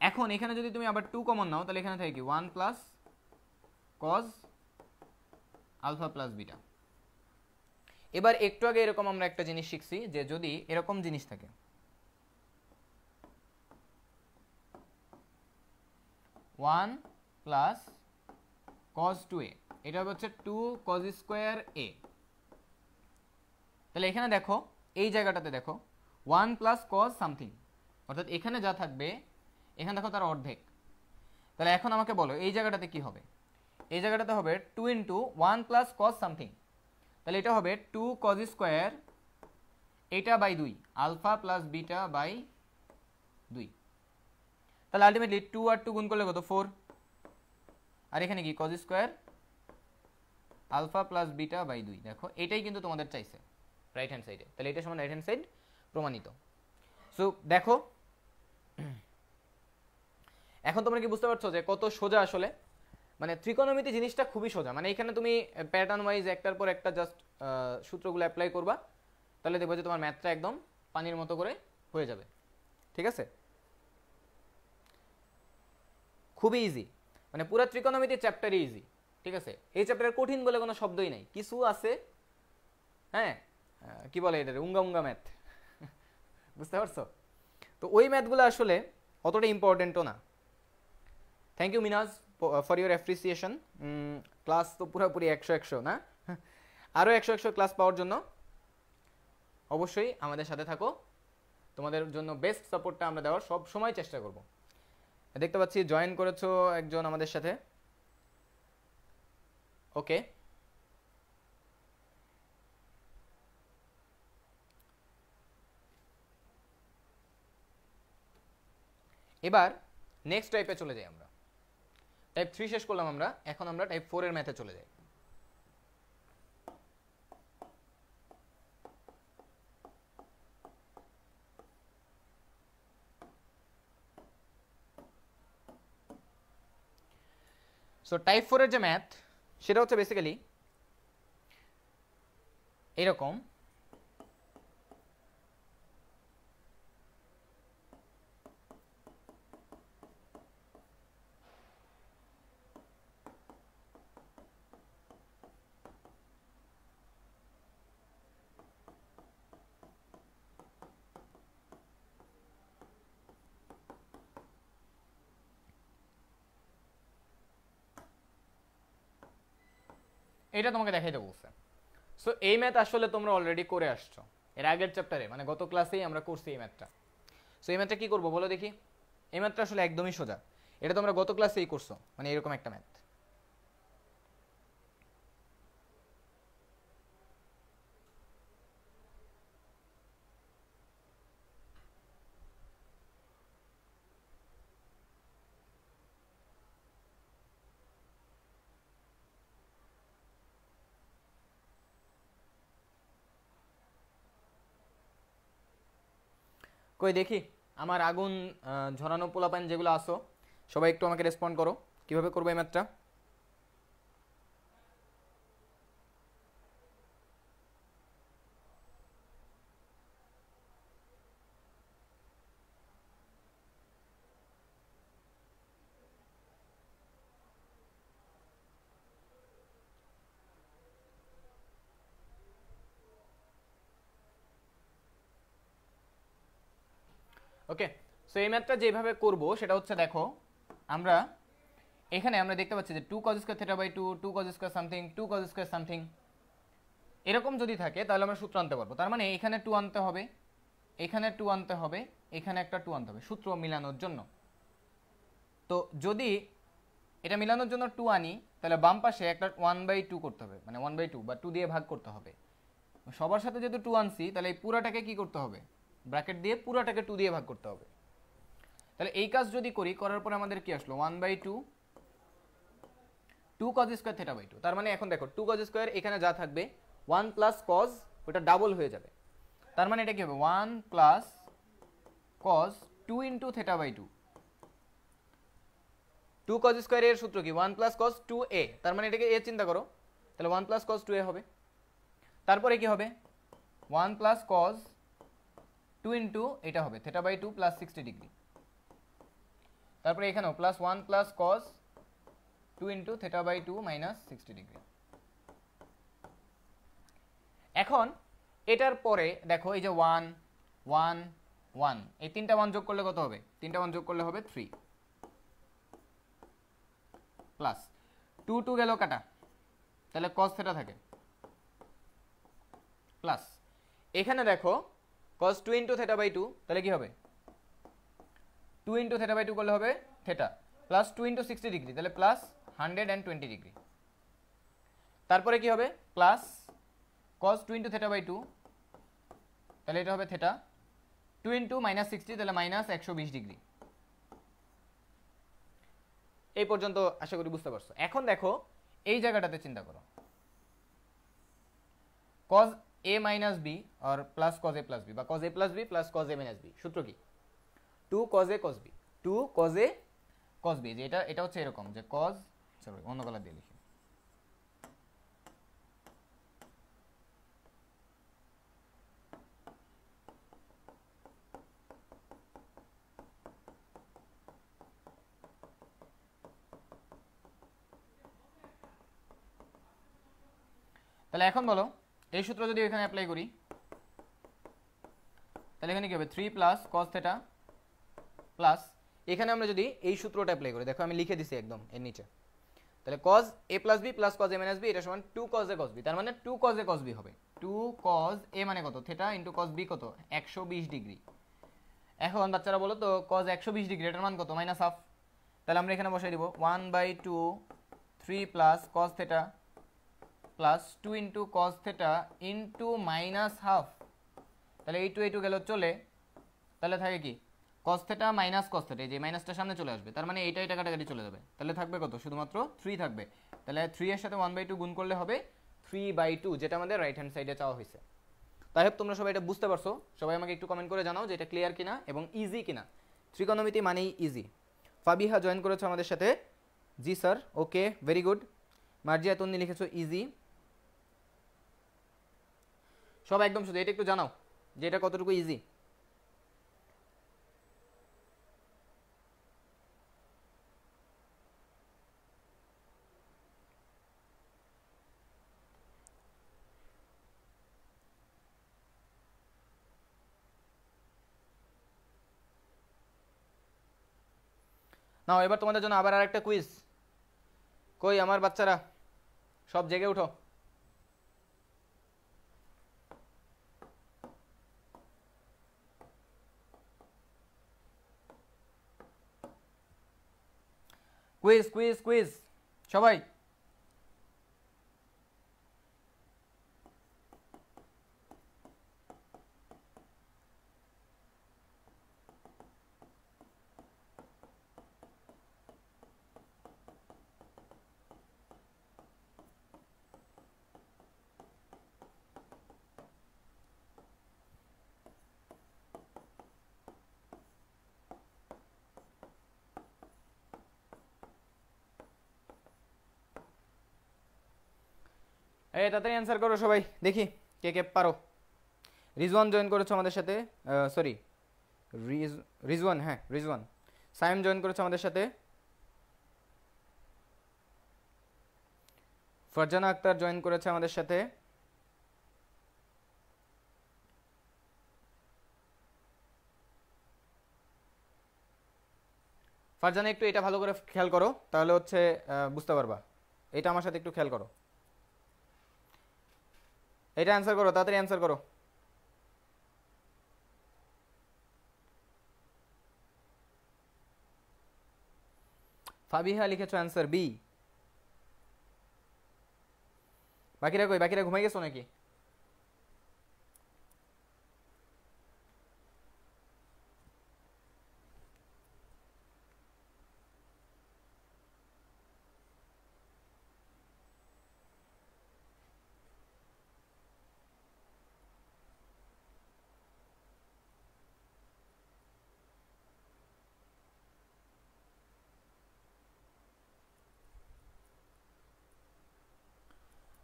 এখন এখানে যদি তুমি আবার টু কমন নাও, তাহলে এখানে থাকে কি? One plus cos alpha plus beta এবার একটু আগে এরকম আমরা একটা জিনিস শিখছি যে যদি এরকম জিনিস থাকে one plus cos two A এটা হচ্ছে টু কজ স্কোয়ার এ তাহলে এখানে দেখো, এই জায়গাটাতে দেখো ওয়ান প্লাস কজ সামথিং অর্থাৎ এখানে যা থাকবে, এখানে দেখো তার অর্ধেক। তাহলে এখন আমাকে বলো, এই জায়গাটাতে কি হবে? এই জায়গাটাতে হবে two into one plus cos something তাহলে এটা হবে টু কজ স্কোয়ার এটা বাই দুই আলফা প্লাস বিটা বাই দুই। তাহলে আলটিমেটলি টু আর টু গুণ করলে কত? ফোর আর এখানে কি? Cos square alpha plus beta by দুই। দেখো, এটাই কিন্তু তোমাদের চাইছে রাইট হ্যান্ড সাইডে তাহলে এটা সমান রাইট হ্যান্ড সাইড প্রমাণিত। সো দেখো, এখন তোমরা কি বুঝতে পারছ যে কত সোজা আসলে? মানে ত্রিকোণমিতি জিনিসটা খুবই সোজা। মানে এখানে তুমি প্যাটার্ন ওয়াইজ একটার পর একটা জাস্ট সূত্রগুলো অ্যাপ্লাই করবা। তাহলে দেখবে যে তোমার ম্যাথটা একদম পানির মতো করে হয়ে যাবে। ঠিক আছে? খুবই ইজি মানে পুরো ত্রিকোণমিতির চ্যাপ্টারই ইজি ঠিক আছে? এই চ্যাপ্টারের কঠিন বলে কোনো শব্দই নাই। কিছু আছে হ্যাঁ? কি বলে এটা উঙ্গা উঙ্গা ম্যাথ বুঝতে পারছ? তো ওই ম্যাথগুলো আসলে অতটা ইম্পর্টেন্টও না। Thank you Minaz for your appreciation class তো পুরোপুরি একশো একশো, না? আরও একশো একশো ক্লাস পাওয়ার জন্য অবশ্যই আমাদের সাথে থাকো। তোমাদের জন্য বেস্ট সাপোর্টটা আমরা দেওয়ার সব সময় চেষ্টা করব। দেখতে পাচ্ছি জয়েন করেছ একজন আমাদের সাথে। ওকে এবার নেক্সট টাইপে চলে যাই আমরা। টাইপ থ্রি শেষ করলাম আমরা, এখন আমরা টাইপ ফোরের ম্যাথে চলে যাই। সো টাইপ ফোরের যে ম্যাথ সেটা হচ্ছে বেসিক্যালি এরকম এটা তোমাকে দেখাই দেবো সো এই ম্যাথ আসলে তোমরা অলরেডি করে আসছো। এর আগের চ্যাপ্টারে মানে গত ক্লাসেই আমরা করছি এই ম্যাথটা সো এই ম্যাথটা কী করব বলো দেখি? এই ম্যাথটা আসলে একদমই সোজা। এটা তোমরা গত ক্লাসেই করছ মানে এরকম একটা ম্যাথ কই দেখি, আমার আগুন ঝরানো পোলাপান যেগুলো আসো, সবাই একটু আমাকে রেসপন্ড করো। কীভাবে করব এই ম্যাথটা ওকে সো এই ম্যাথটা যেভাবে করব, সেটা হচ্ছে দেখো, আমরা এখানে আমরা দেখতে পাচ্ছি যে two cos square theta by two two cos square something two cos square something এরকম যদি থাকে, তাহলে আমরা সূত্র আনতে পারব। তার মানে এখানে টু আনতে হবে, এখানে টু আনতে হবে, এখানে একটা টু আনতে হবে, সূত্র মিলানোর জন্য। তো যদি এটা মিলানোর জন্য টু আনি, তাহলে বাম পাশে একটা ওয়ান বাই টু করতে হবে মানে ওয়ান বাই টু বা টু দিয়ে ভাগ করতে হবে। সবার সাথে যেহেতু টু আনছি, তাহলে এই পুরাটাকে কি করতে হবে? ব্র্যাকেট দিয়ে পুরাটাকে টু দিয়ে ভাগ করতে হবে। তাহলে এই কাজ যদি করি, করার পরে আমাদের কি আসলো? One by two two cos square theta by two তার মানে এখন দেখো টু কজ স্কোয়ার এখানে যা থাকবে ওয়ান প্লাস কজ ওটা ডাবল হয়ে যাবে। তার মানে এটা কি হবে? One plus cos two into theta by two two cos square এর সূত্র কি? One plus cos two A তার মানে এটাকে এ চিন্তা করো। তাহলে one plus cos two A হবে। তারপরে কি হবে? One plus cos two into এটা হবে theta by two plus sixty degree তারপরে এখানেও plus one plus cos two into theta by two minus sixty degree এখন এটার পরে দেখো এই যে ওয়ান ওয়ান ওয়ান এই তিনটা ওয়ান যোগ করলে কত হবে? তিনটা ওয়ান যোগ করলে হবে থ্রি প্লাস টু টু গেল কাটা। তাহলে কস থেটা থাকে। প্লাস এখানে দেখো cos two into theta by two তাহলে কি হবে? Two into theta by two করলে হবে theta plus two into sixty degree তাহলে plus hundred and twenty degree তারপরে কি হবে? Plus cos two into theta by two তাহলে এটা হবে theta two into minus sixty তাহলে মাইনাস একশো বিশ ডিগ্রি এই পর্যন্ত আশা করি বুঝতে পারছ। এখন দেখো, এই জায়গাটাতে চিন্তা করো। cos a minus B R plus cos a plus B বা cos a plus B plus cos a minus B সূত্র কি? Two cos a, cos b two cos a, cos b যে এটা এটা হচ্ছে এরকম, যে cos চলো অন্য কালার দিয়ে লিখি। তাহলে এখন বলো, এই সূত্র যদি এখানে অ্যাপ্লাই করি, তাহলে এখানে কি হবে? Three plus cos theta plus এখানে আমরা যদি এই সূত্রটা অ্যাপ্লাই করি, দেখো আমি লিখে দিছি একদম এর নিচে। তাহলে cos A plus B plus cos A minus B এটা সমান two cos A cos B তার মানে two cos A cos B হবে। টু কজ এ মানে কত? থেটা ইন্টু কজ বি কত? একশো বিশ ডিগ্রি এখন বাচ্চারা বলো তো কজ একশো বিশ ডিগ্রি এটার মান কত? মাইনাস হাফ তাহলে আমরা এখানে বসাই দিব one by two three plus cos theta plus two into cos theta into minus half তাহলে এই টু এই টু গেল চলে। তাহলে থাকে কি? Cos theta minus cos theta যে মাইনাসটা সামনে চলে আসবে, তার মানে এইটা এটা কাটাকাটি চলে যাবে। তাহলে থাকবে কত? শুধুমাত্র থ্রি থাকবে। তাহলে থ্রি এর সাথে ওয়ান বাই টু গুণ করলে হবে থ্রি বাই টু যেটা আমাদের রাইট হ্যান্ড সাইডে চাওয়া হয়েছে। তাই হোক, তোমরা সবাই এটা বুঝতে পারছ। সবাই আমাকে একটু কমেন্ট করে জানাও যে এটা ক্লিয়ার কিনা এবং ইজি কিনা। ত্রিকোণমিতি মানেই ইজি ফাবিহা জয়েন করেছ আমাদের সাথে। জি sir okay very good Marzia, তুমি লিখেছো ইজি সব একদম শুধু, এটা একটু জানাও যে এটা কতটুকু ইজি নাও, এবার তোমাদের জন্য আবার আরেকটা কুইজ কই, আমার বাচ্চারা? সব জেগে উঠো। কুইজ কুইজ কুইজ সবাই এই, তাড়াতাড়ি অ্যান্সার করো সবাই। দেখি কে কে পারো। রিজওয়ান জয়েন করেছ আমাদের সাথে সরি রিজওয়ান হ্যাঁ রিজওয়ান। সাইম জয়েন করেছ আমাদের সাথে। ফারজানা আক্তার জয়েন করেছে আমাদের সাথে। ফারজানা, একটু এটা ভালো করে খেয়াল করো, তাহলে হচ্ছে বুঝতে পারবা। এটা আমার সাথে একটু খেয়াল করো। এটা অ্যান্সার করো, তাড়াতাড়ি অ্যান্সার করো। ফাবিহা লিখেছো অ্যান্সার বি বাকিরা কই? বাকিরা ঘুমাই গেছো নাকি?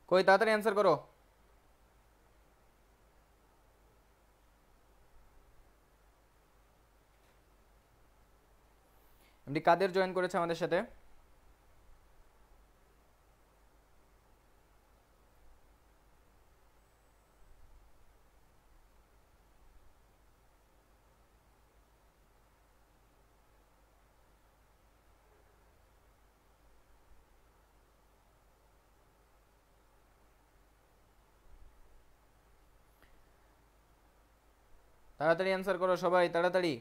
কই তাড়াতাড়ি অ্যান্সার করো এমডি কাদের জয়েন করেছে আমাদের সাথে তাড়াতাড়ি অ্যান্সার করো সবাই তাড়াতাড়ি।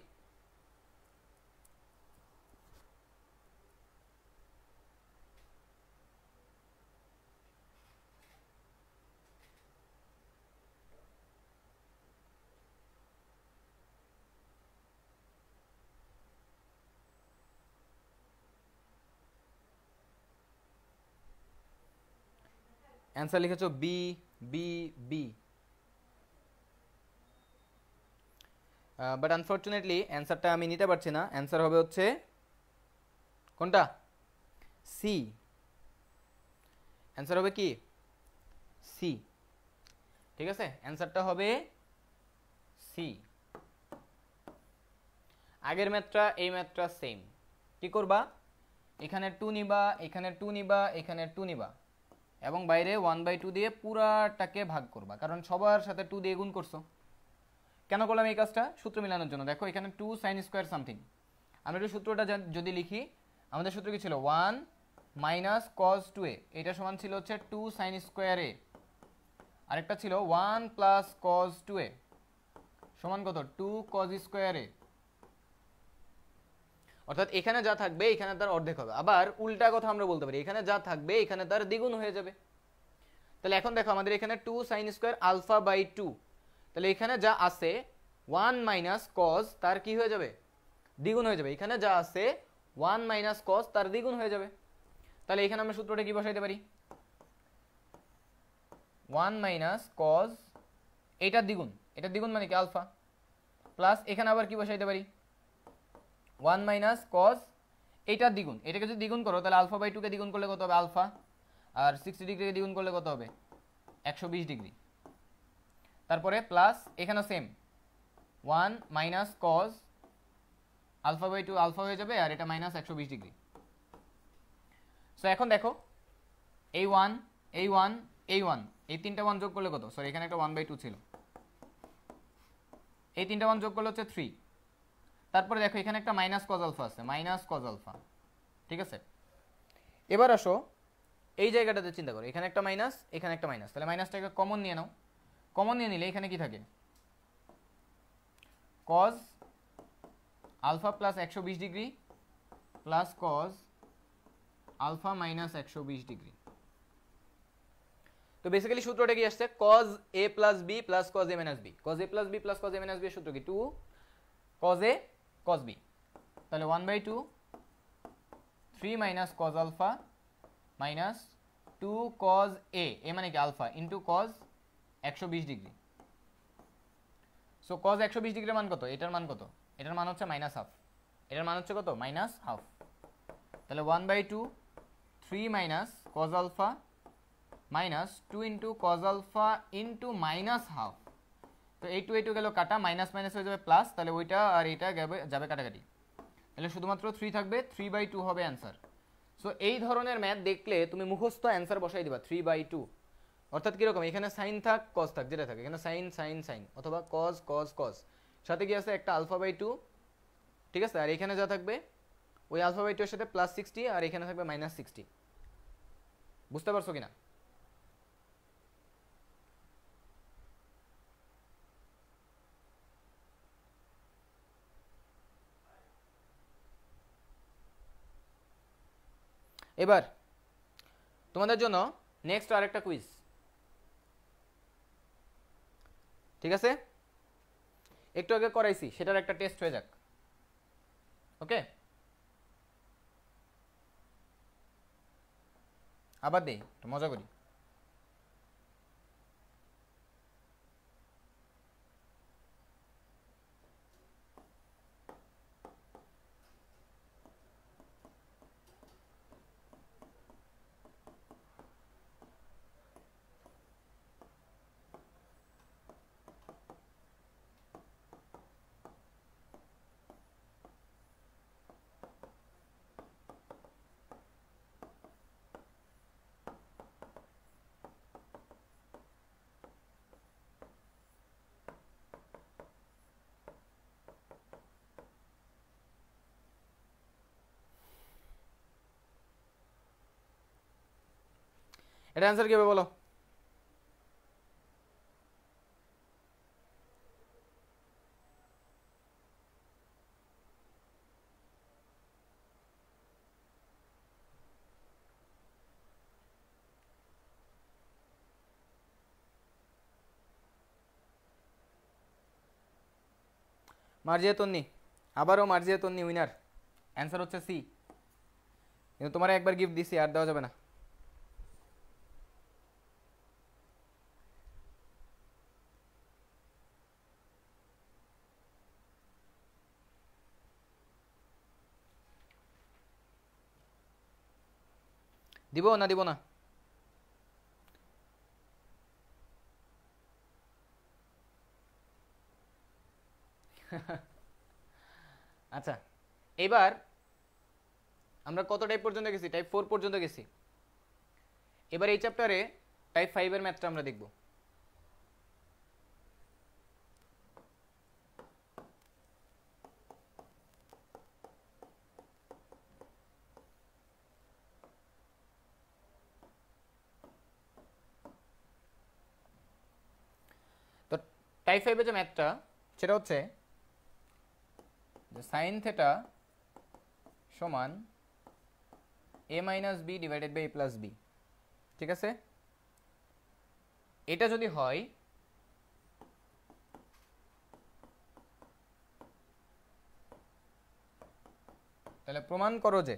অ্যান্সার লিখেছো B B B but unfortunately অ্যান্সারটা আমি নিতে পারছি না। অ্যান্সার হবে হচ্ছে কোনটা? সি অ্যান্সার হবে কি? সি ঠিক আছে? অ্যান্সারটা হবে সি আগের ম্যাথটা, এই ম্যাথটা সেম কি করবা? এখানে টু নিবা, এখানে টু নিবা, এখানে টু নিবা। এবং বাইরে ওয়ান বাই টু দিয়ে পুরাটাকে ভাগ করবা। কারণ সবার সাথে টু দিয়ে গুণ করছ। কেন করলাম এই কাজটা? সূত্র মিলানোর জন্য। দেখো, এখানে টু সাইন স্কোয়ার সামথিং আমরা একটু সূত্রটা যদি লিখি, আমাদের সূত্র কি ছিল? One minus cos two A এটা সমান ছিল হচ্ছে টু সাইন স্কোয়ার এ আরেকটা ছিল one plus cos two A সমান কত? টু কজ স্কোয়ার এ অর্থাৎ এখানে যা থাকবে, এখানে তার অর্ধেক হবে। আবার উল্টা কথা আমরা বলতে পারি, এখানে যা থাকবে, এখানে তার দ্বিগুণ হয়ে যাবে। তাহলে এখন দেখো, আমাদের এখানে two sine square alpha by two তাহলে এখানে যা আছে ওয়ান মাইনাস কজ তার কি হয়ে যাবে? দ্বিগুণ হয়ে যাবে। এখানে যা আছে ওয়ান মাইনাস কজ তার দ্বিগুণ হয়ে যাবে। তাহলে এখানে আমরা সূত্রটা কি বসাইতে পারি? ওয়ান মাইনাস কজ এটার দ্বিগুণ। এটার দ্বিগুণ মানে কি? আলফা প্লাস এখানে আবার কি বসাইতে পারি? ওয়ান মাইনাস কজ এইটার দ্বিগুণ। এটাকে যদি দ্বিগুণ করো, তাহলে আলফা বাই টুকে দ্বিগুণ করলে কত হবে? আলফা আর সিক্সটি ডিগ্রিকে দ্বিগুণ করলে কত হবে? একশো বিশ ডিগ্রি তারপরে প্লাস এখানে same one minus cos alpha by two alpha হয়ে যাবে আর এটা মাইনাস একশো বিশ ডিগ্রি সো এখন দেখো এই ওয়ান এই ওয়ান এই ওয়ান এই তিনটা ওয়ান যোগ করলে কত? সরি এখানে একটা ওয়ান বাই টু ছিল। এই তিনটা ওয়ান যোগ করলে হচ্ছে থ্রি তারপরে দেখো, এখানে একটা মাইনাস কজ আলফা আছে মাইনাস কজ আলফা ঠিক আছে? এবার আসো, এই জায়গাটাতে চিন্তা করো। এখানে একটা মাইনাস এখানে একটা মাইনাস তাহলে মাইনাসটাকে কমন নিয়ে নাও। কমন নিয়ে নিলে এখানে কি থাকে? কজ আলফা প্লাস একশো বিশ degree plus cos alpha minus একশো বিশ ডিগ্রি। তো বেসিক্যালি সূত্রটা কি আসছে? Cos A plus B plus cos A minus B cos A plus B plus cos A minus B সূত্র কি? Two cos A cos B তাহলে one by two three minus cos alpha minus two cos A A মানে কি? Alpha into cause একশো বিশ degree. So cos একশো বিশ ডিগ্রির মান কত? এটার মান কত? এটার মান হচ্ছে মাইনাস হাফ এটার মান হচ্ছে কত? মাইনাস হাফ তাহলে one by two three minus cos alpha minus two into তো এই টু এই টু গেল কাটা মাইনাস মাইনাস হয়ে যাবে প্লাস তাহলে ওইটা আর এইটা যাবে যাবে কাটাকাটি। তাহলে শুধুমাত্র থ্রি থাকবে থ্রি বাই টু হবে অ্যান্সার সো এই ধরনের ম্যাথ দেখলে তুমি মুখস্থ অ্যান্সার বসাই দিবা থ্রি বাই টু অর্থাৎ কীরকম এখানে সাইন থাক কজ থাক, যেটা থাকে। এখানে সাইন সাইন সাইন অথবা কজ কজ কজ সাথে কি আছে? একটা আলফা বাই টু ঠিক আছে? আর এখানে যা থাকবে, ওই আলফা বাই টু এর সাথে প্লাস সিক্সটি আর এখানে থাকবে মাইনাস সিক্সটি বুঝতে পারছ কিনা? এবার, তোমাদের জন্য নেক্সট আরেকটা কুইজ ঠিক আছে? একটু আগে করাইছি, সেটার একটা টেস্ট হয়ে যাক। ওকে? আবার দেই মজা করি। এটা অ্যান্সার কি হবে বলো? মার্জিয়া তন্নি, আবারও মার্জিয়া তন্নি উইনার অ্যান্সার হচ্ছে সি কিন্তু তোমার একবার গিফট দিছি, আর দেওয়া যাবে না। দিব না দিব না আচ্ছা এবার আমরা কত টাইপ পর্যন্ত গেছি? টাইপ ফোর পর্যন্ত গেছি। এবার এই চ্যাপ্টারে টাইপ ফাইভের ম্যাথটা আমরা দেখব। টাইপ ফাইভের যে ম্যাথটা সেটা হচ্ছে সাইন থেটা সমান A minus B divided by A plus B ঠিক আছে? এটা যদি হয়, তাহলে প্রমাণ করো যে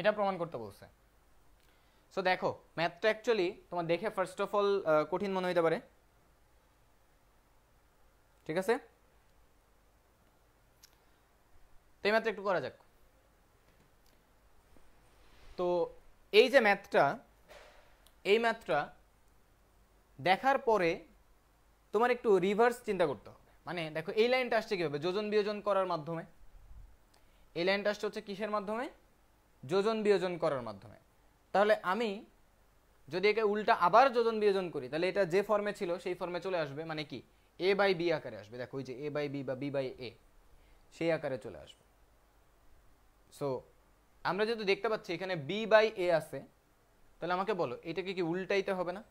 এটা প্রমাণ করতে বলছে। সো দেখো ম্যাথটা অ্যাকচুয়ালি তোমার দেখে ফার্স্ট অফ অল কঠিন মনে হইতে পারে। ঠিক আছে? তো এই ম্যাথটা একটু করা যাক। তো এই যে ম্যাথটা এই ম্যাথটা দেখার পরে তোমার একটু রিভার্স চিন্তা করতে হবে। মানে দেখো, এই লাইনটা আসছে কীভাবে? যোজন বিয়োজন করার মাধ্যমে। এই লাইনটা আসছে হচ্ছে কিসের মাধ্যমে? যোজন বিয়োজন করার মাধ্যমে। তাহলে আমি যদি একে উল্টা আবার যোজন বিয়োজন করি, তাহলে এটা যে ফর্মে ছিল, সেই ফর্মে চলে আসবে মানে কি? এ বাই বি আকারে আসবে। দেখো ওই যে এ বাই বি বা বি বাই এ সেই আকারে চলে আসবে। সো আমরা যেহেতু দেখতে পাচ্ছি এখানে বি বাই এ আছে, তাহলে আমাকে বলো, এটাকে কি উল্টাইতে হবে না?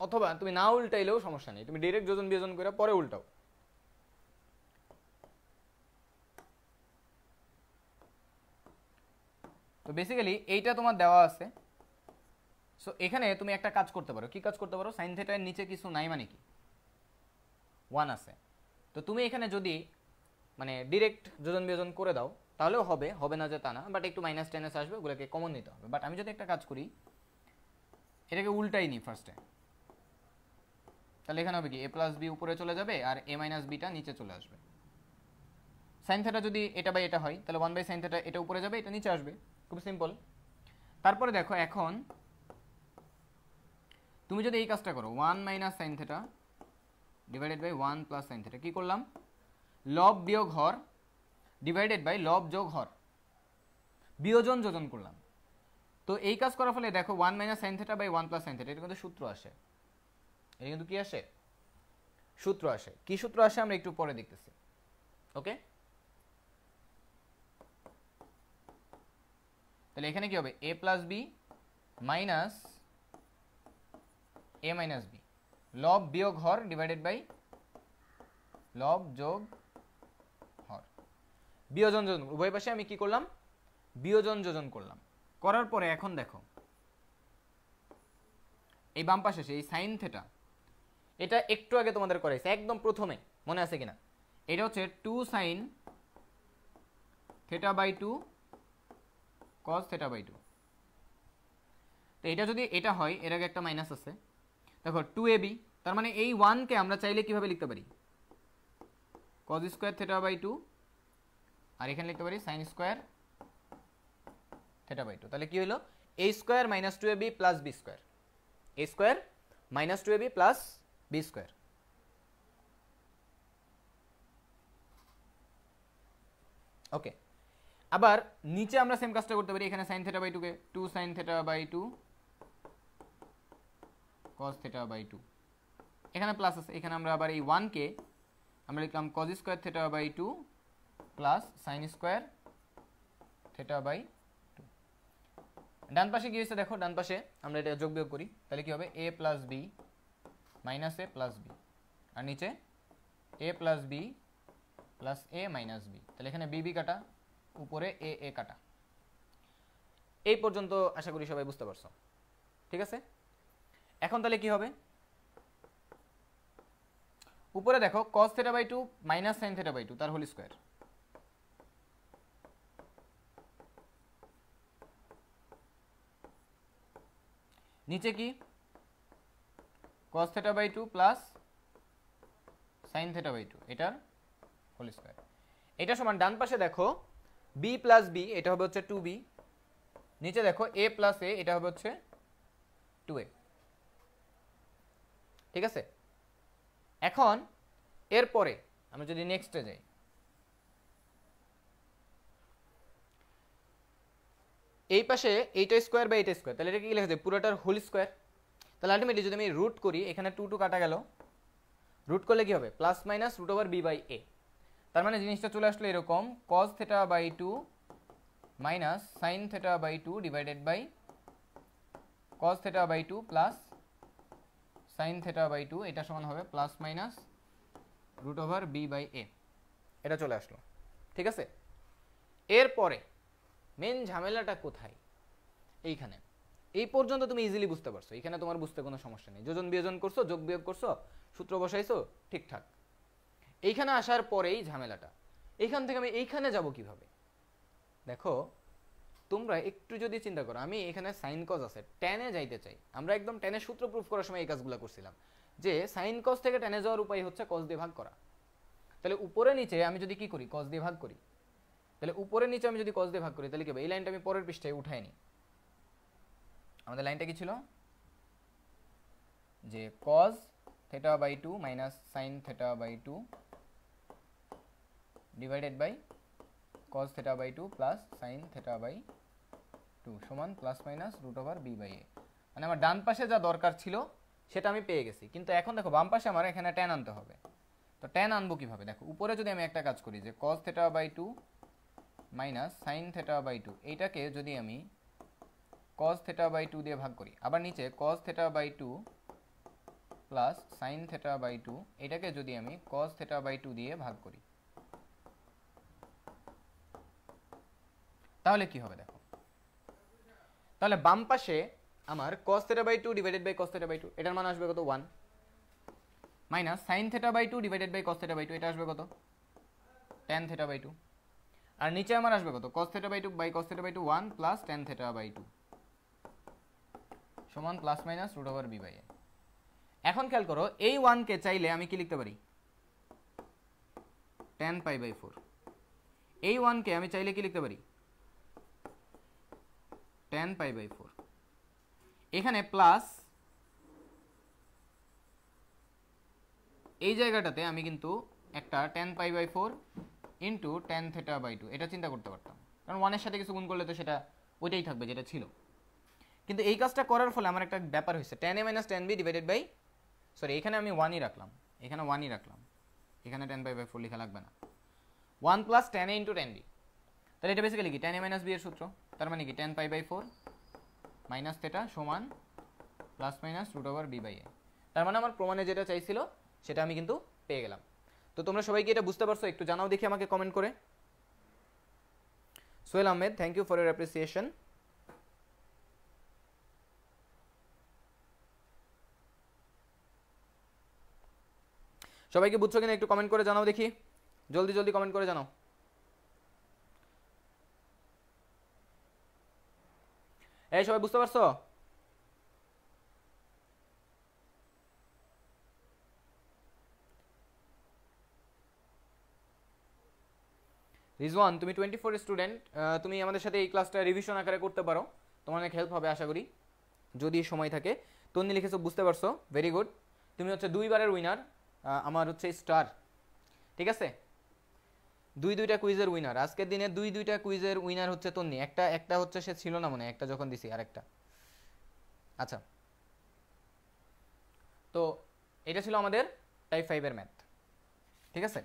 অথবা তুমি না উল্টাইলেও সমস্যা নেই। তুমি ডিরেক্ট যোজন বিয়োজন করে পরে উল্টাও। তো বেসিক্যালি এইটা তোমার দেওয়া আছে। সো এখানে তুমি একটা কাজ করতে পারো। কি কাজ করতে পারো? সাইন থেটার নিচে কিছু নাই মানে কি? ওয়ান আছে। তো তুমি এখানে যদি মানে ডিরেক্ট যোজন বিয়োজন করে দাও, তাহলেও হবে হবে না যে তা না বাট একটু মাইনাস টেনেস আসবে, ওগুলোকে কমন নিতে হবে। বাট আমি যদি একটা কাজ করি, এটাকে উল্টাই নিই ফার্স্টে তাহলে এখানে হবে কি? এ প্লাস বি উপরে চলে যাবে আর এ মাইনাস বিটা নিচে চলে আসবে। সাইন থেটা যদি এটা বাই এটা হয়, তাহলে ওয়ান বাই সাইন থেটা এটা উপরে যাবে, এটা নিচে আসবে। খুব সিম্পল। তারপরে দেখো, এখন তুমি যদি এই কাজটা করো one minus sine theta divided by one plus sine theta কী করলাম? লব বিয়োগ হর ডিভাইডেড বাই লব যোগ হর। বিয়োজন যোজন করলাম। তো এই কাজ করার ফলে দেখো one minus sine theta by one plus sine theta এটা কিন্তু সূত্র আসে। এটা কিন্তু কি আসে? সূত্র আসে। কি সূত্র আসে? আমরা একটু পরে দেখতেছি। ওকে তাহলে এখানে কি হবে? A plus B minus A minus B লব বিয়োগ হর ডিভাইডেড বাই লব যোগ হর। বিয়োজন যোজন। উভয় পাশে আমি কি করলাম? বিয়োজন যোজন করলাম। করার পরে এখন দেখো, এই বাম পাশে এই সাইন থেটা এটা একটু আগে তোমাদের করাইছে, একদম প্রথমে, মনে আছে কিনা? এটা হচ্ছে two sine theta by two cos theta by two তো এটা যদি এটা হয়, এর আগে একটা মাইনাস আছে। দেখো টু এ বি তার মানে এই ওয়ানকে আমরা চাইলে কীভাবে লিখতে পারি? Cos square theta by two আর এখানে লিখতে পারি sine square theta by two তাহলে কি হলো? A square minus two A B plus B square A square minus two A B plus B square okay আবার নিচে আমরা সেম কাজটা করতে পারি, এখানে সাইন থেটা বাই টুকে two sine theta by two cos theta by two এখানে plus আছে, এখানে আমরা আবার এই ওয়ানকে আমরা লিখলাম cos square theta by two plus sine square theta by two ডান পাশে কি হয়েছে দেখো, ডান পাশে আমরা এটা যোগ বিয়োগ করি, তাহলে কি হবে? A plus B minus A plus B আর নিচে A plus B plus A minus B তাহলে এখানে বি বি কাটা উপরে এ এ কাটা। এই পর্যন্ত আশা করি সবাই বুঝতে পারছ। ঠিক আছে? এখন তাহলে কি হবে? উপরে দেখো cos theta by two minus sine theta by two তার হোল স্কোয়ার নিচে কি? Cos theta by two plus sine theta by two এটার হোল স্কোয়ার এটা সমান ডান পাশে দেখো বি প্লাস বি এটা হবে হচ্ছে টু বি নিচে দেখো এ প্লাস এ এটা হবে হচ্ছে টু এ ঠিক আছে? এখন, এরপরে আমরা যদি নেক্সটে যাই। এই পাশে এইটা স্কোয়ার বা এইটা স্কোয়ার তাহলে এটা কি লেখা যায় পুরোটার হোল স্কোয়ার তাহলে আলটিমেটলি যদি আমি রুট করি, এখানে টু টু কাটা গেল। রুট করলে কি হবে? Plus minus root over B by A তার মানে জিনিসটা চলে আসলো এরকম cos theta by two minus sine theta by two divided by cos theta by two plus sine theta by two এটা সমান হবে plus minus root over B by A এটা চলে আসলো। ঠিক আছে? এরপরে মেন ঝামেলাটা কোথায়? এইখানে। এই পর্যন্ত তুমি ইজিলি বুঝতে পারছ। এখানে তোমার বুঝতে কোনো সমস্যা নেই। যোজন বিয়োজন করছ, যোগ বিয়োগ করছ, সূত্র বসাইছো ঠিকঠাক এইখানে আসার পরেই ঝামেলাটা। এইখান থেকে আমি এইখানে যাব কীভাবে? দেখো, তোমরা একটু যদি চিন্তা করো, আমি এখানে সাইন কজ আছে টেনে যাইতে চাই। আমরা একদম টেনে সূত্র প্রুফ করার সময় এই কাজগুলো করছিলাম। যে সাইন কজ থেকে টেনে যাওয়ার উপায় হচ্ছে কজ দিয়ে ভাগ করা। তাহলে উপরে নিচে আমি যদি কি করি? কজ দিয়ে ভাগ করি। তাহলে উপরে নিচে আমি যদি কজ দিয়ে ভাগ করি, তাহলে কি হবে? এই লাইনটা আমি পরের পৃষ্ঠায় উঠাই নি। আমাদের লাইনটা কি ছিল? যে cos theta by two minus sine theta by two divided by cos theta by two plus sine theta by two সমান plus minus root over B by A মানে আমার ডান পাশে যা দরকার ছিল, সেটা আমি পেয়ে গেছি। কিন্তু এখন দেখো, বাম পাশে আমার এখানে ট্যান আনতে হবে। তো ট্যান আনব কীভাবে? দেখো, উপরে যদি আমি একটা কাজ করি যে cos theta by two minus sine theta by two এইটাকে যদি আমি কজ থেটা বাই টু দিয়ে ভাগ করি, আবার নিচে cos theta by two plus sine theta by two এটাকে যদি আমি কজ থেটা বাই টু দিয়ে ভাগ করি তাহলে কি হবে দেখো? তাহলে বাম পাশে আমার cos theta by two divided by cos theta by two এটার মান আসবে কত? One minus sine theta by two divided by cos theta by two এটা আসবে কত? টেন থেটা বাই টু আর নিচে আমার আসবে কত? cos theta by two by cos theta by two one plus tan theta by two সমান plus minus root over B by A এখন খেয়াল করো, এই ওয়ানকে চাইলে আমি কি লিখতে পারি? টেন পাই বাই ফোর এই ওয়ানকে আমি চাইলে কি লিখতে পারি? টেন পাই বাই ফোর এখানে প্লাস এই জায়গাটাতে আমি কিন্তু একটা tan pi by four into tan theta by two এটা চিন্তা করতে পারতাম। কারণ ওয়ানের সাথে কিছু গুণ করলে তো সেটা ওইটাই থাকবে যেটা ছিল। কিন্তু এই কাজটা করার ফলে আমার একটা ব্যাপার হয়েছে। Tan A minus tan B divided by sorry এখানে আমি ওয়ানই রাখলাম। এখানে ওয়ানই রাখলাম। এখানে টেন পাই বাই ফোর লেখা লাগবে না। One plus tan A into tan B তাহলে এটা বেসিক্যালি কি? টেন এ মাইনাস বি এর সূত্র। তার মানে কি? Tan pi by four minus theta সমান plus minus root over B by A তার মানে আমার প্রমাণে যেটা চাইছিল, সেটা আমি কিন্তু পেয়ে গেলাম। তো তোমরা সবাই কি এটা বুঝতে পারছ? একটু জানাও দেখি আমাকে কমেন্ট করে। Sohel Ahmed thank you for your appreciation সবাইকে বুঝছ কিনা একটু কমেন্ট করে জানাও দেখি। জলদি জলদি কমেন্ট করে জানাও। এই, সবাই বুঝতে পারছ? রিজওয়ান, তুমি টোয়েন্টি ফোর স্টুডেন্ট তুমি আমাদের সাথে এই ক্লাসটা রিভিশন আকারে করতে পারো। তোমার অনেক হেল্প হবে, আশা করি। যদি সময় থাকে। তন্নি লিখেছো, বুঝতে পারছ? ভেরি গুড তুমি হচ্ছে দুইবারের উইনার আমার হচ্ছে স্টার ঠিক আছে? দুই দুইটা কুইজের উইনার আজকের দিনে দুই দুইটা কুইজের উইনার হচ্ছে তন্নি। একটা একটা হচ্ছে সে ছিল না মনে একটা যখন দিছি, আরেকটা। আচ্ছা। তো এটা ছিল আমাদের টাইপ ফাইভের ম্যাথ ঠিক আছে?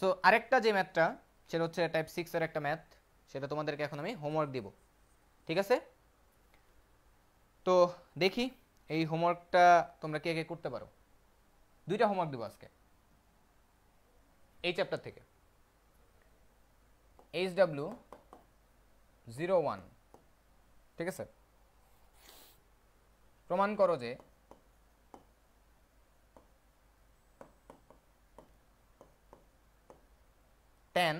সো আরেকটা যে ম্যাথটা সেটা হচ্ছে টাইপ সিক্সের একটা ম্যাথ সেটা তোমাদেরকে এখন আমি হোমওয়ার্ক দিব। ঠিক আছে? তো দেখি, এই হোমওয়ার্কটা তোমরা কে কে করতে পারো? দুইটা হোমওয়ার্ক দেবো আজকে। এই চ্যাপ্টার থেকে। এইচ ডাব্লিউ জিরো ওয়ান ঠিক আছে? প্রমাণ করো যে tan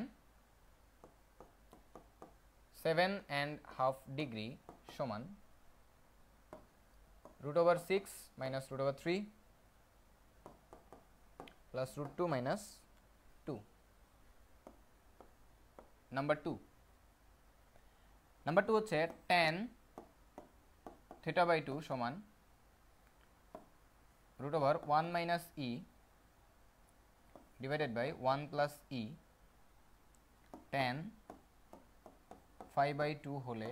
seven and half degree সমান root over six minus root over three plus root two minus two number two number two হচ্ছে টেন থিটা বাই টু সমান root over one minus E divided by one plus E tan five by two হলে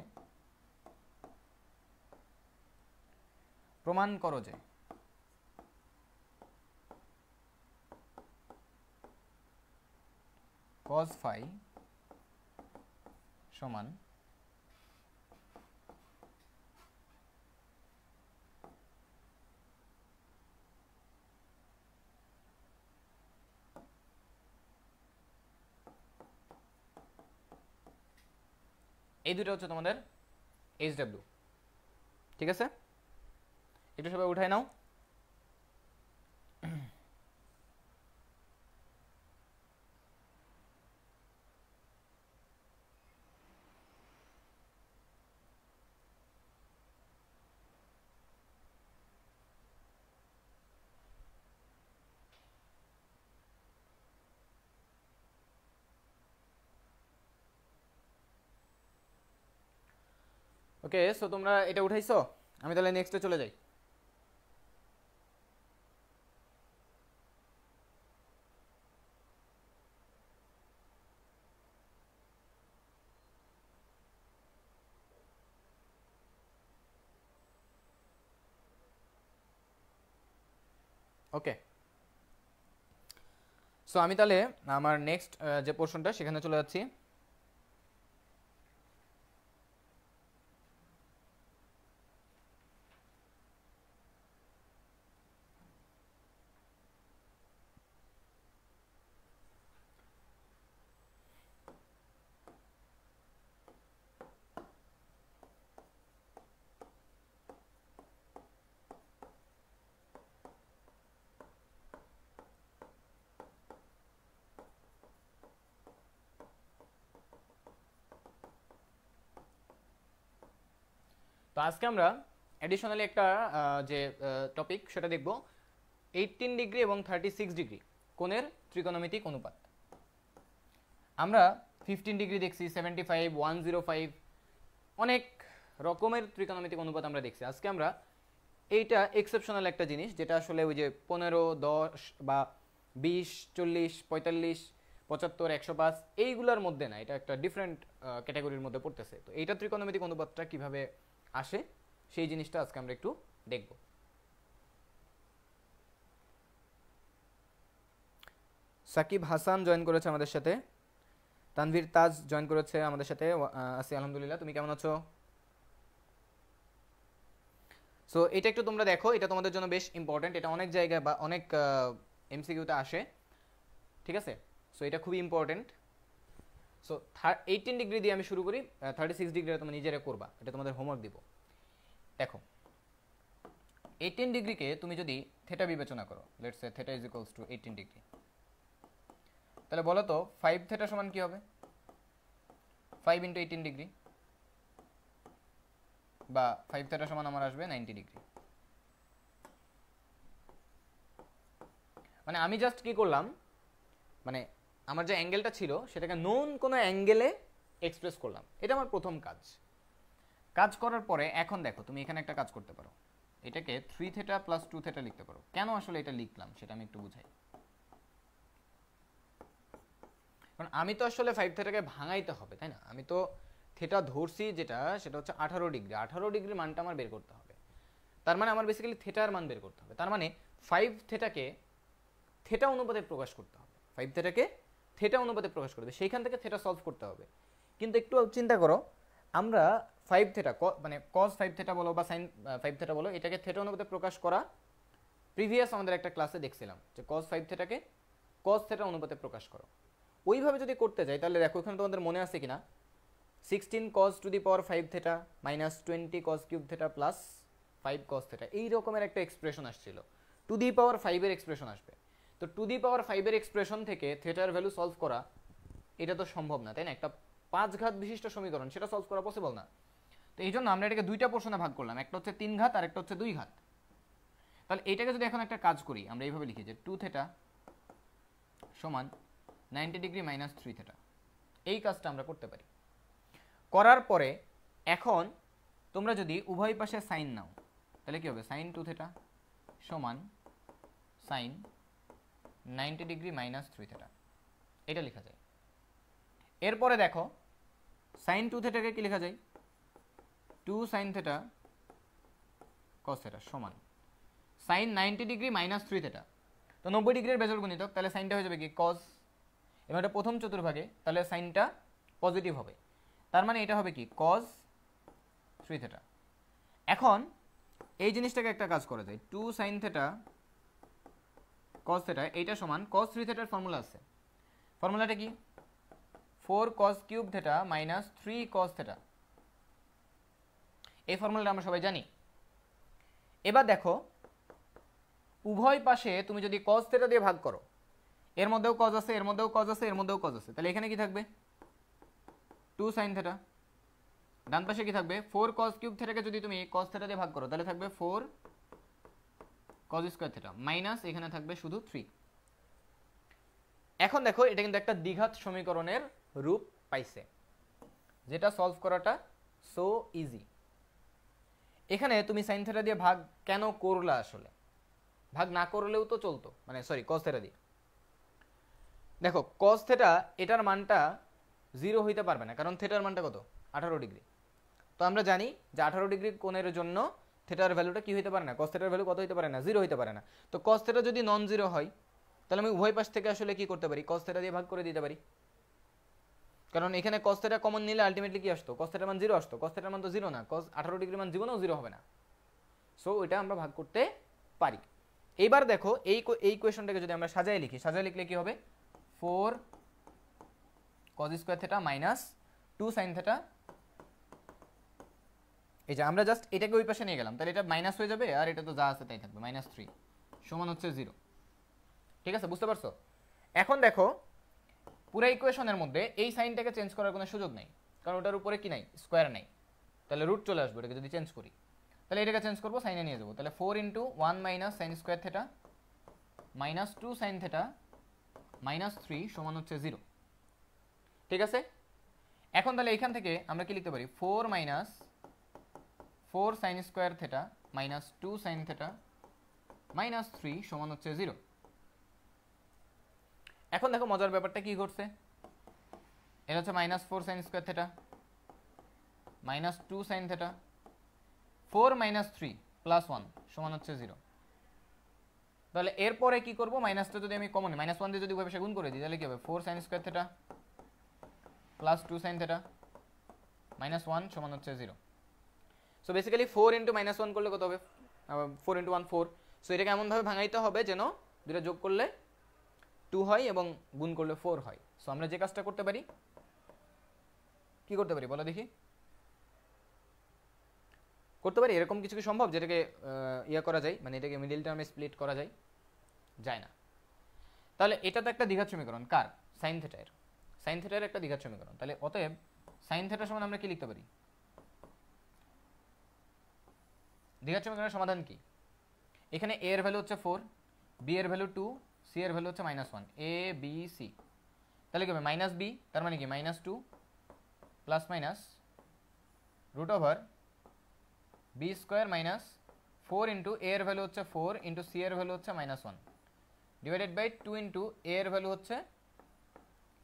প্রমাণ করো যে cause phi সমান এই দুটো হচ্ছে তোমাদের এইচ ডাব্লিউ ঠিক আছে? একটু সবাই উঠায় নাও। ওকে সো তোমরা এটা উঠাইছো? আমি তাহলে নেক্সটে চলে যাই। ওকে। সো আমি তাহলে আমার নেক্সট যে পোর্শনটা সেখানে চলে যাচ্ছি। তো আজকে আমরা অ্যাডিশনালি একটা যে টপিক সেটা দেখব। এইটিন ডিগ্রি এবং থার্টি সিক্স ডিগ্রি কোণের ত্রিকোণমিতিক অনুপাত। আমরা ফিফটিন ডিগ্রি দেখছি seventy five one zero five অনেক রকমের ত্রিকোণমিতিক অনুপাত আমরা দেখছি। আজকে আমরা এইটা এক্সেপশনাল একটা জিনিস, যেটা আসলে ওই যে পনেরো, দশ বা বিশ, চল্লিশ, পঁয়তাল্লিশ, পঁচাত্তর, একশো পাঁচ, এইগুলোর মধ্যে না, এটা একটা ডিফারেন্ট ক্যাটাগরির মধ্যে পড়তেছে। তো এইটা ত্রিকোণমিতিক অনুপাতটা কীভাবে আসে, সেই জিনিসটা আজকে আমরা একটু দেখব। সাকিব হাসান জয়েন করেছে আমাদের সাথে, তানভীর তাজ জয়েন করেছে আমাদের সাথে আসি আলহামদুলিল্লাহ। তুমি কেমন আছো? সো এটা একটু তোমরা দেখো, এটা তোমাদের জন্য বেশ ইম্পর্টেন্ট এটা অনেক জায়গায় বা অনেক এমসিকিউতে আসে। ঠিক আছে? সো এটা খুবই ইম্পর্টেন্ট সো এইটিন ডিগ্রি দিয়ে আমি শুরু করি থার্টি সিক্স ডিগ্রি তোমরা নিজেরা করবা, এটা তোমাদের হোমওয়ার্ক দিব। দেখো এইটিন ডিগ্রিকে তুমি যদি থেটা বিবেচনা করো let's theta is equals to eighteen degree তাহলে বলো তো ফাইভ থেটা সমান কি হবে? ফাইভ ইন্টু এইটিন ডিগ্রি বা ফাইভ থেটা সমান আমার আসবে নাইনটি ডিগ্রি মানে আমি জাস্ট কি করলাম? মানে আমার যে অ্যাঙ্গেলটা ছিল, সেটাকে নোন কোনো অ্যাঙ্গেলে এক্সপ্রেস করলাম। এটা আমার প্রথম কাজ। কাজ করার পরে, এখন দেখো, তুমি এখানে একটা কাজ করতে পারো। এটাকে three theta plus two theta লিখতে পারো। কেন আসলে এটা লিখলাম, সেটা আমি একটু বুঝাই। কারণ আমি তো আসলে ফাইভ থেটাকে ভাঙাইতে হবে, তাই না? আমি তো থেটা ধরছি যেটা, সেটা হচ্ছে আঠারো ডিগ্রি। আঠারো ডিগ্রি মানটা আমার বের করতে হবে। তার মানে আমার বেসিক্যালি থেটার মান বের করতে হবে। তার মানে ফাইভ থেটাকে থেটা অনুপাতে প্রকাশ করতে হবে। ফাইভ থেটাকে থেটা অনুপাতে প্রকাশ করবে সেইখান থেকে থেটা সলভ করতে হবে। কিন্তু একটু চিন্তা করো, আমরা ফাইভ থেটা মানে কজ ফাইভ থেটা বলো বা সাইন ফাইভ থেটা বলো, এটাকে থেটা অনুপাতে প্রকাশ করা প্রিভিয়াস আমাদের একটা ক্লাসে দেখছিলাম, যে কজ ফাইভ থেটাকে কজ থেটা অনুপাতে প্রকাশ করো। ওইভাবে যদি করতে যাই, তাহলে দেখো, এখানে তোমাদের মনে আছে কিনা? Sixteen cos to the power five theta minus twenty cos cube theta plus five cos theta এই রকমের একটা এক্সপ্রেশন আসছিল। টু দি পাওয়ার ফাইভের এক্সপ্রেশন আসবে। তো টু দি পাওয়ার ফাইভের এক্সপ্রেশন থেকে থিয়েটার ভ্যালু সলভ করা, এটা তো সম্ভব না, তাই না? একটা পাঁচ ঘাত বিশিষ্ট সমীকরণ, সেটা সলভ করা পসিবল না। তো এই জন্য আমরা এটাকে দুইটা পোর্শনে ভাগ করলাম, একটা হচ্ছে তিন ঘাত আর একটা হচ্ছে দুই ঘাত। তাহলে এটাকে যদি এখন একটা কাজ করি, আমরা এইভাবে লিখি যে টু থেটা সমান ninety degree minus three theta এই কাজটা আমরা করতে পারি। করার পরে এখন তোমরা যদি উভয় পাশে সাইন নাও, তাহলে কি হবে? সাইন টু থেটা সমান sine ninety degree minus three theta. এটা লেখা যায়। এরপরে দেখো, সাইন টু থেটাকে কি লেখা যায়? Two sine theta cos theta সমান। Sine ninety degree minus three theta. তো নব্বই ডিগ্রির বেজর গুণিতক, তাহলে সাইনটা হয়ে যাবে কি? কস। এবং এটা প্রথম চতুর্ভাগে, তাহলে সাইনটা পজিটিভ হবে। তার মানে এটা হবে কি? Cos three theta. এখন এই জিনিসটাকে একটা কাজ করা যায়। Two sine theta cos theta এইটা সমান কজ থ্রি থেটার ফর্মুলা আছে। ফর্মুলাটা কি? Four cos cube theta minus three cos theta এই ফর্মুলাটা আমরা সবাই জানি। এবার দেখো, উভয় পাশে তুমি যদি কজ থেটা দিয়ে ভাগ করো, এর মধ্যেও কজ আছে, এর মধ্যেও কজ আছে, এর মধ্যেও কজ আছে, তাহলে এখানে কি থাকবে? টু সাইন থেটা ডান পাশে কি থাকবে? ফোর কজ কিউব থেটাকে যদি তুমি কজ থেটা দিয়ে ভাগ করো, তাহলে থাকবে four cos square theta minus এখানে থাকবে শুধু থ্রি এখন দেখো, এটা কিন্তু একটা দ্বিঘাত সমীকরণের রূপ পাইছে, যেটা সলভ করাটা সো ইজি এখানে তুমি সাইন থেটা দিয়ে ভাগ কেন করলা আসলে? ভাগ না করলেও তো চলতো মানে সরি কজ থেটা দিয়ে। দেখো কজ থেটা এটার মানটা জিরো হইতে পারবে না, কারণ থেটার মানটা কত? আঠারো ডিগ্রি। তো আমরা জানি যে আঠারো ডিগ্রি কোণের জন্য থেটার ভ্যালুটা কি হইতে পারে না? কস থেটার ভ্যালু কত হইতে পারে না? জিরো হইতে পারে না। তো কস যদি নন জিরো হয়, তাহলে আমি উভয় পাশ থেকে আসলে কি করতে পারি? কস দিয়ে ভাগ করে দিতে পারি। কারণ এখানে কস কমন নিলে আলটিমেটলি কি আসতো? কস মান জিরো আসতো। কস মান তো জিরো না। কস আঠারো ডিগ্রি মান জীবনেও জিরো হবে না। সো এটা আমরা ভাগ করতে পারি। এইবার দেখো, এই এই কোয়েশনটাকে যদি আমরা সাজায় লিখি, সাজায় লিখলে কি হবে? Four cos square theta minus two sine theta এই যে আমরা জাস্ট এটাকে ওই পাশে নিয়ে গেলাম। তাহলে এটা মাইনাস হয়ে যাবে আর এটা তো যা আছে তাই থাকবে মাইনাস থ্রি সমান হচ্ছে জিরো ঠিক আছে, বুঝতে পারছ? এখন দেখো, পুরো ইকুয়েশনের মধ্যে এই সাইনটাকে চেঞ্জ করার কোনো সুযোগ নেই, কারণ ওটার উপরে কি নাই? স্কোয়ার নাই। তাহলে রুট চলে আসবে, এটাকে যদি চেঞ্জ করি। তাহলে এটাকে চেঞ্জ করব, সাইনে নিয়ে যাব। তাহলে four into one minus sine square theta minus two sine theta minus three সমান হচ্ছে জিরো ঠিক আছে? এখন তাহলে এখান থেকে আমরা কি লিখতে পারি? Four minus four sine square theta minus two sine theta minus three সমান হচ্ছে জিরো। এখন দেখো মজার ব্যাপারটা কি ঘটছে? এটা হচ্ছে minus four sine square theta, minus two sine theta, four minus three plus one সমান হচ্ছে জিরো। তাহলে এরপরে কি করব? মাইনাসটা যদি আমি কমন মাইনাস ওয়ান দিয়ে যদি ভাবে গুণ করে দিই, তাহলে কি হবে? Four sine square theta plus two sine theta minus one সমান হচ্ছে zero. So basically four into minus one করলে কত হবে? Four into one four so এটাকে এমনভাবে ভাঙাইতে হবে যেন দুটা যোগ করলে টু হয় এবং গুণ করলে ফোর হয়। সো আমরা যে কাজটা করতে পারি, কি করতে পারি বলো দেখি? করতে পারি? এরকম কিছু কি সম্ভব? যেটাকে ইয়ে করা যায় মানে এটাকে মিডিল টার্মে স্প্লিট করা যায়? যায় না। তাহলে এটা তো একটা দীঘার সমীকরণ কার সাইন থেটার সাইন থেটার একটা দীঘার সমীকরণ তাহলে অতএব সাইন থেটার সমান আমরা কি লিখতে পারি? দ্বিঘাত সমীকরণের সমাধান কি? এখানে এ এর ভ্যালু হচ্ছে ফোর বি এর ভ্যালু টু সি এর ভ্যালু হচ্ছে minus one A B C তাহলে কি হবে? মাইনাস বি তার মানে কি? Minus two plus minus root over B square minus four into A এর ভ্যালু হচ্ছে ফোর ইন্টু সি এর ভ্যালু হচ্ছে minus one divided by two into A এর ভ্যালু হচ্ছে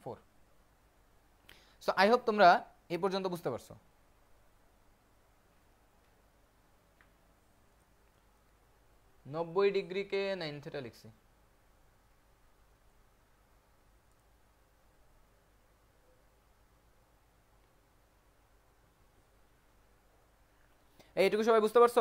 ফোর সো আই হোপ তোমরা এ পর্যন্ত বুঝতে পারছ। নব্বই ডিগ্রিকে নাইন থেটা লিখছি। এইটুকু সবাই বুঝতে পারছ?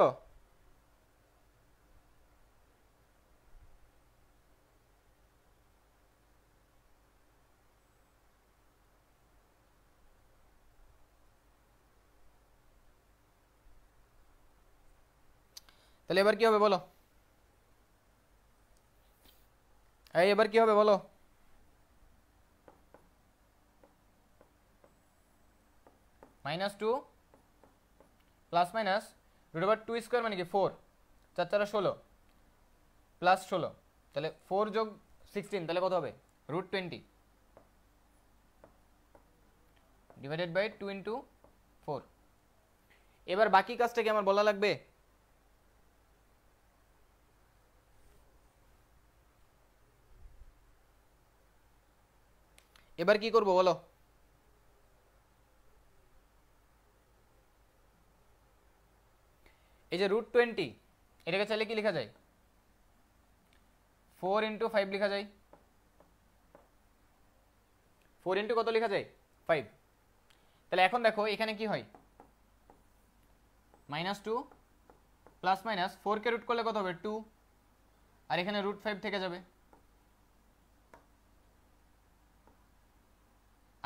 তাহলে এবার কি হবে বলো? এই, এবার কি হবে বলো? Minus two plus minus root over two square মানে কি? ফোর চার চারা ষোলো প্লাস ষোলো। তাহলে ফোর যোগ সিক্সটিন তাহলে কত হবে? Root twenty divided by two into four এবার বাকি কাজটা কি আমার বলা লাগবে? এবার কি করব বলো? এই যে রুট টোয়েন্টি এটাকে চাইলে কি লেখা যায়? ফোর ইন্টু ফাইভ লেখা যায়। ফোর ইন্টু কত লেখা যায়? ফাইভ তাহলে এখন দেখো, এখানে কি হয়? মাইনাস টু প্লাস মাইনাস ফোরকে রুট করলে কত হবে? টু আর এখানে রুট ফাইভ থেকে যাবে।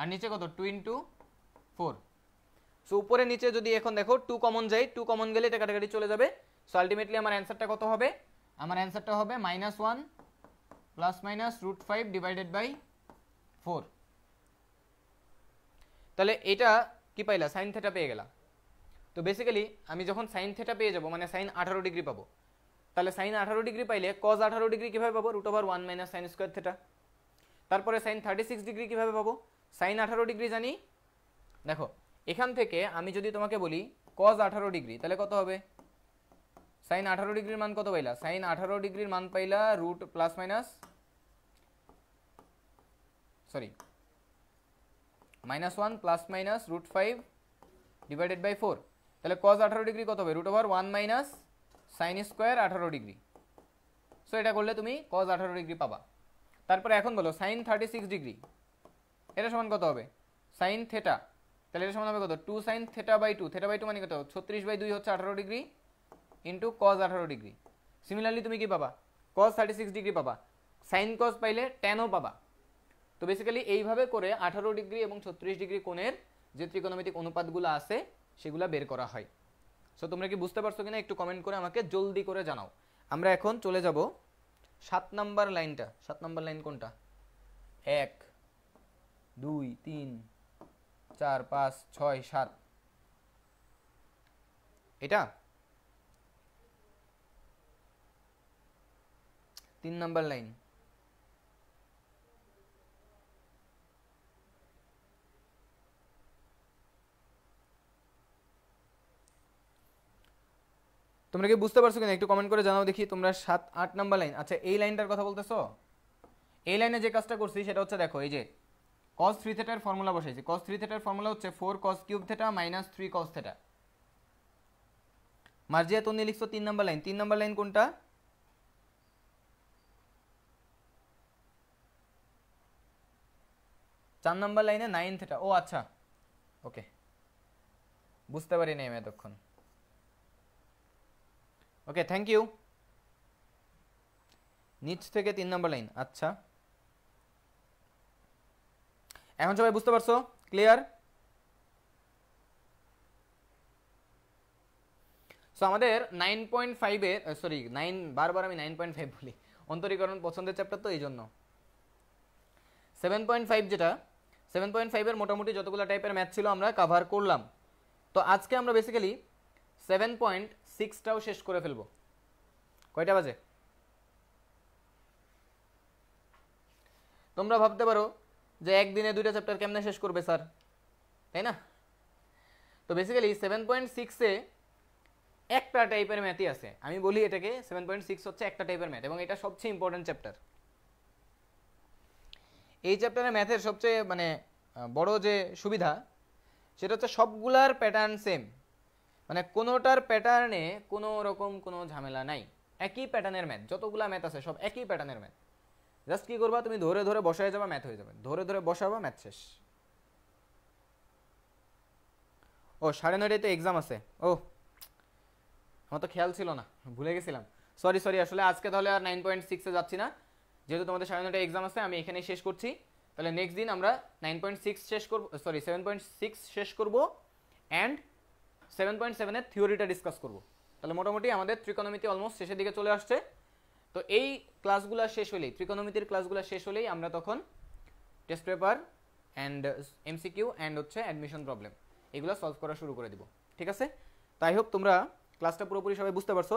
আর নিচে কত? টু ইন্টু ফোর সো উপরে নিচে যদি এখন দেখো টু কমন যায় টু কমন গেলে এটা কাটাকাটি চলে যাবে। সো আলটিমেটলি আমার অ্যান্সারটা কত হবে? আমার অ্যান্সারটা হবে minus one plus minus root five divided by four তাহলে এটা কি পাইলা? সাইন থেটা পেয়ে গেলা। তো বেসিক্যালি আমি যখন সাইন থেটা পেয়ে যাব মানে সাইন আঠারো ডিগ্রি পাবো, তাহলে সাইন আঠারো ডিগ্রি পাইলে কজ আঠারো ডিগ্রি কীভাবে পাবো? Root over one minus sine square theta তারপরে সাইন থার্টি সিক্স ডিগ্রি কীভাবে পাবো? সাইন আঠারো ডিগ্রি জানি। দেখো, এখান থেকে আমি যদি তোমাকে বলি কজ আঠারো ডিগ্রি, তাহলে কত হবে? সাইন আঠারো ডিগ্রির মান কত পাইলা? সাইন আঠারো ডিগ্রির মান পাইলা root plus minus sorry minus one plus minus root five divided by four তাহলে কজ আঠারো ডিগ্রি কত হবে? Root over one minus sine square আঠারো ডিগ্রি। সো এটা করলে তুমি কজ আঠারো ডিগ্রি পাবা। তারপরে এখন বলো সাইন থার্টি সিক্স ডিগ্রি। এটা সমান কত হবে? সাইন থেটা তাহলে এটা সমান হবে কত? Two sine theta by two theta by two মানে কত? ছত্রিশ বাই দুই হচ্ছে আঠারো ডিগ্রি ইন্টু কজ আঠারো ডিগ্রি। সিমিলারলি তুমি কি পাবা? কজ থার্টি সিক্স ডিগ্রি পাবা। সাইন কজ পাইলে টেনও পাবা। তো বেসিক্যালি এইভাবে করে আঠারো ডিগ্রি এবং ছত্রিশ ডিগ্রি কোণের যে ত্রিকোণমিতিক অনুপাতগুলো আছে, সেগুলো বের করা হয়। সো তোমরা কি বুঝতে পারছ কিনা একটু কমেন্ট করে আমাকে জলদি করে জানাও। আমরা এখন চলে যাব সাত নাম্বার লাইনটা। সাত নাম্বার লাইন কোনটা? এক। দুই, তিন, চার, পাঁচ, ছয়, সাত। এটা? তিন নাম্বার লাইন। তোমরা কি বুঝতে পারছ কিনা? একটু কমেন্ট করে জানাও দেখি তোমরা সাত, আট নাম্বার লাইন। আচ্ছা এই লাইনটার কথা বলতেছো? এই লাইনে যে কাজটা করছি, সেটা হচ্ছে দেখো, এই যে cos থ্রি থেটার ফর্মুলা বসাইছি। cos থ্রি থেটার ফর্মুলা হচ্ছে four cos cube theta minus three cos theta Marzia তুমি লিখছো তিন নাম্বার লাইন তিন নাম্বার লাইন কোনটা? চার নাম্বার লাইনে নাইন থেটা ও আচ্ছা। ওকে বুঝতে পারিনি আমি এতক্ষণ। ওকে থ্যাংক ইউ নিচ থেকে তিন নম্বর লাইন আচ্ছা। এখন সবাই বুঝতে পারছ? ক্লিয়ার সো আমাদের নাইন পয়েন্ট ফাইভের সরি নাইন বারবার আমি নাইন পয়েন্ট ফাইভ বলি। অন্তরীকরণ পছন্দের চ্যাপ্টার তো এই জন্য সেভেন পয়েন্ট ফাইভ যেটা সেভেন পয়েন্ট ফাইভের মোটামুটি যতগুলো টাইপের ম্যাথ ছিল আমরা কাভার করলাম। তো আজকে আমরা বেসিক্যালি সেভেন পয়েন্ট সিক্সটাও শেষ করে ফেলব। কয়টা বাজে? তোমরা ভাবতে পারো যে একদিনে দুইটা চ্যাপ্টার কেমনে শেষ করবে, স্যার? তাই না? তো বেসিক্যালি সেভেন পয়েন্ট সিক্সে একটা টাইপের ম্যাথই আছে। আমি বলি এটাকে সেভেন পয়েন্ট সিক্স হচ্ছে একটা টাইপের ম্যাথ এবং এটা সবচেয়ে ইম্পর্টেন্ট চ্যাপ্টার এই চ্যাপ্টারের ম্যাথের সবচেয়ে মানে বড় যে সুবিধা, সেটা হচ্ছে সবগুলার প্যাটার্ন সেম মানে কোনোটার প্যাটার্নে কোনো রকম কোনো ঝামেলা নাই। একই প্যাটার্নের ম্যাথ যতগুলা ম্যাথ আছে, সব একই প্যাটার্নের ম্যাথ জাস্ট কি করবা? তুমি ধরে ধরে বসায় যাবা, ম্যাথ হয়ে যাবে। ধরে ধরে বসাবা, ম্যাথ শেষ। ও, সাড়ে নয়টায় তো এক্সাম আছে। ও, আমার তো খেয়াল ছিল না, ভুলে গেছিলাম। সরি সরি আসলে আজকে তাহলে আর নাইন পয়েন্ট সিক্সে যাচ্ছি না। যেহেতু তোমাদের সাড়ে নয়টায় এক্সাম আছে, আমি এখানেই শেষ করছি। তাহলে নেক্সট দিন আমরা নাইন পয়েন্ট সিক্স শেষ করব সরি সেভেন পয়েন্ট সিক্স শেষ করব অ্যান্ড সেভেন পয়েন্ট সেভেনের থিওরিটা ডিসকাস করব। তাহলে মোটামুটি আমাদের ত্রিকোণমিতি অলমোস্ট শেষের দিকে চলে আসছে। তো এই ক্লাসগুলো শেষ হলেই ত্রিকোণমিতির ক্লাসগুলো শেষ হলেই আমরা তখন test paper and MCQ and হচ্ছে অ্যাডমিশন প্রবলেম এগুলো সলভ করা শুরু করে দিব। ঠিক আছে? তাই হোক, তোমরা ক্লাসটা পুরোপুরি সবাই বুঝতে পারছ।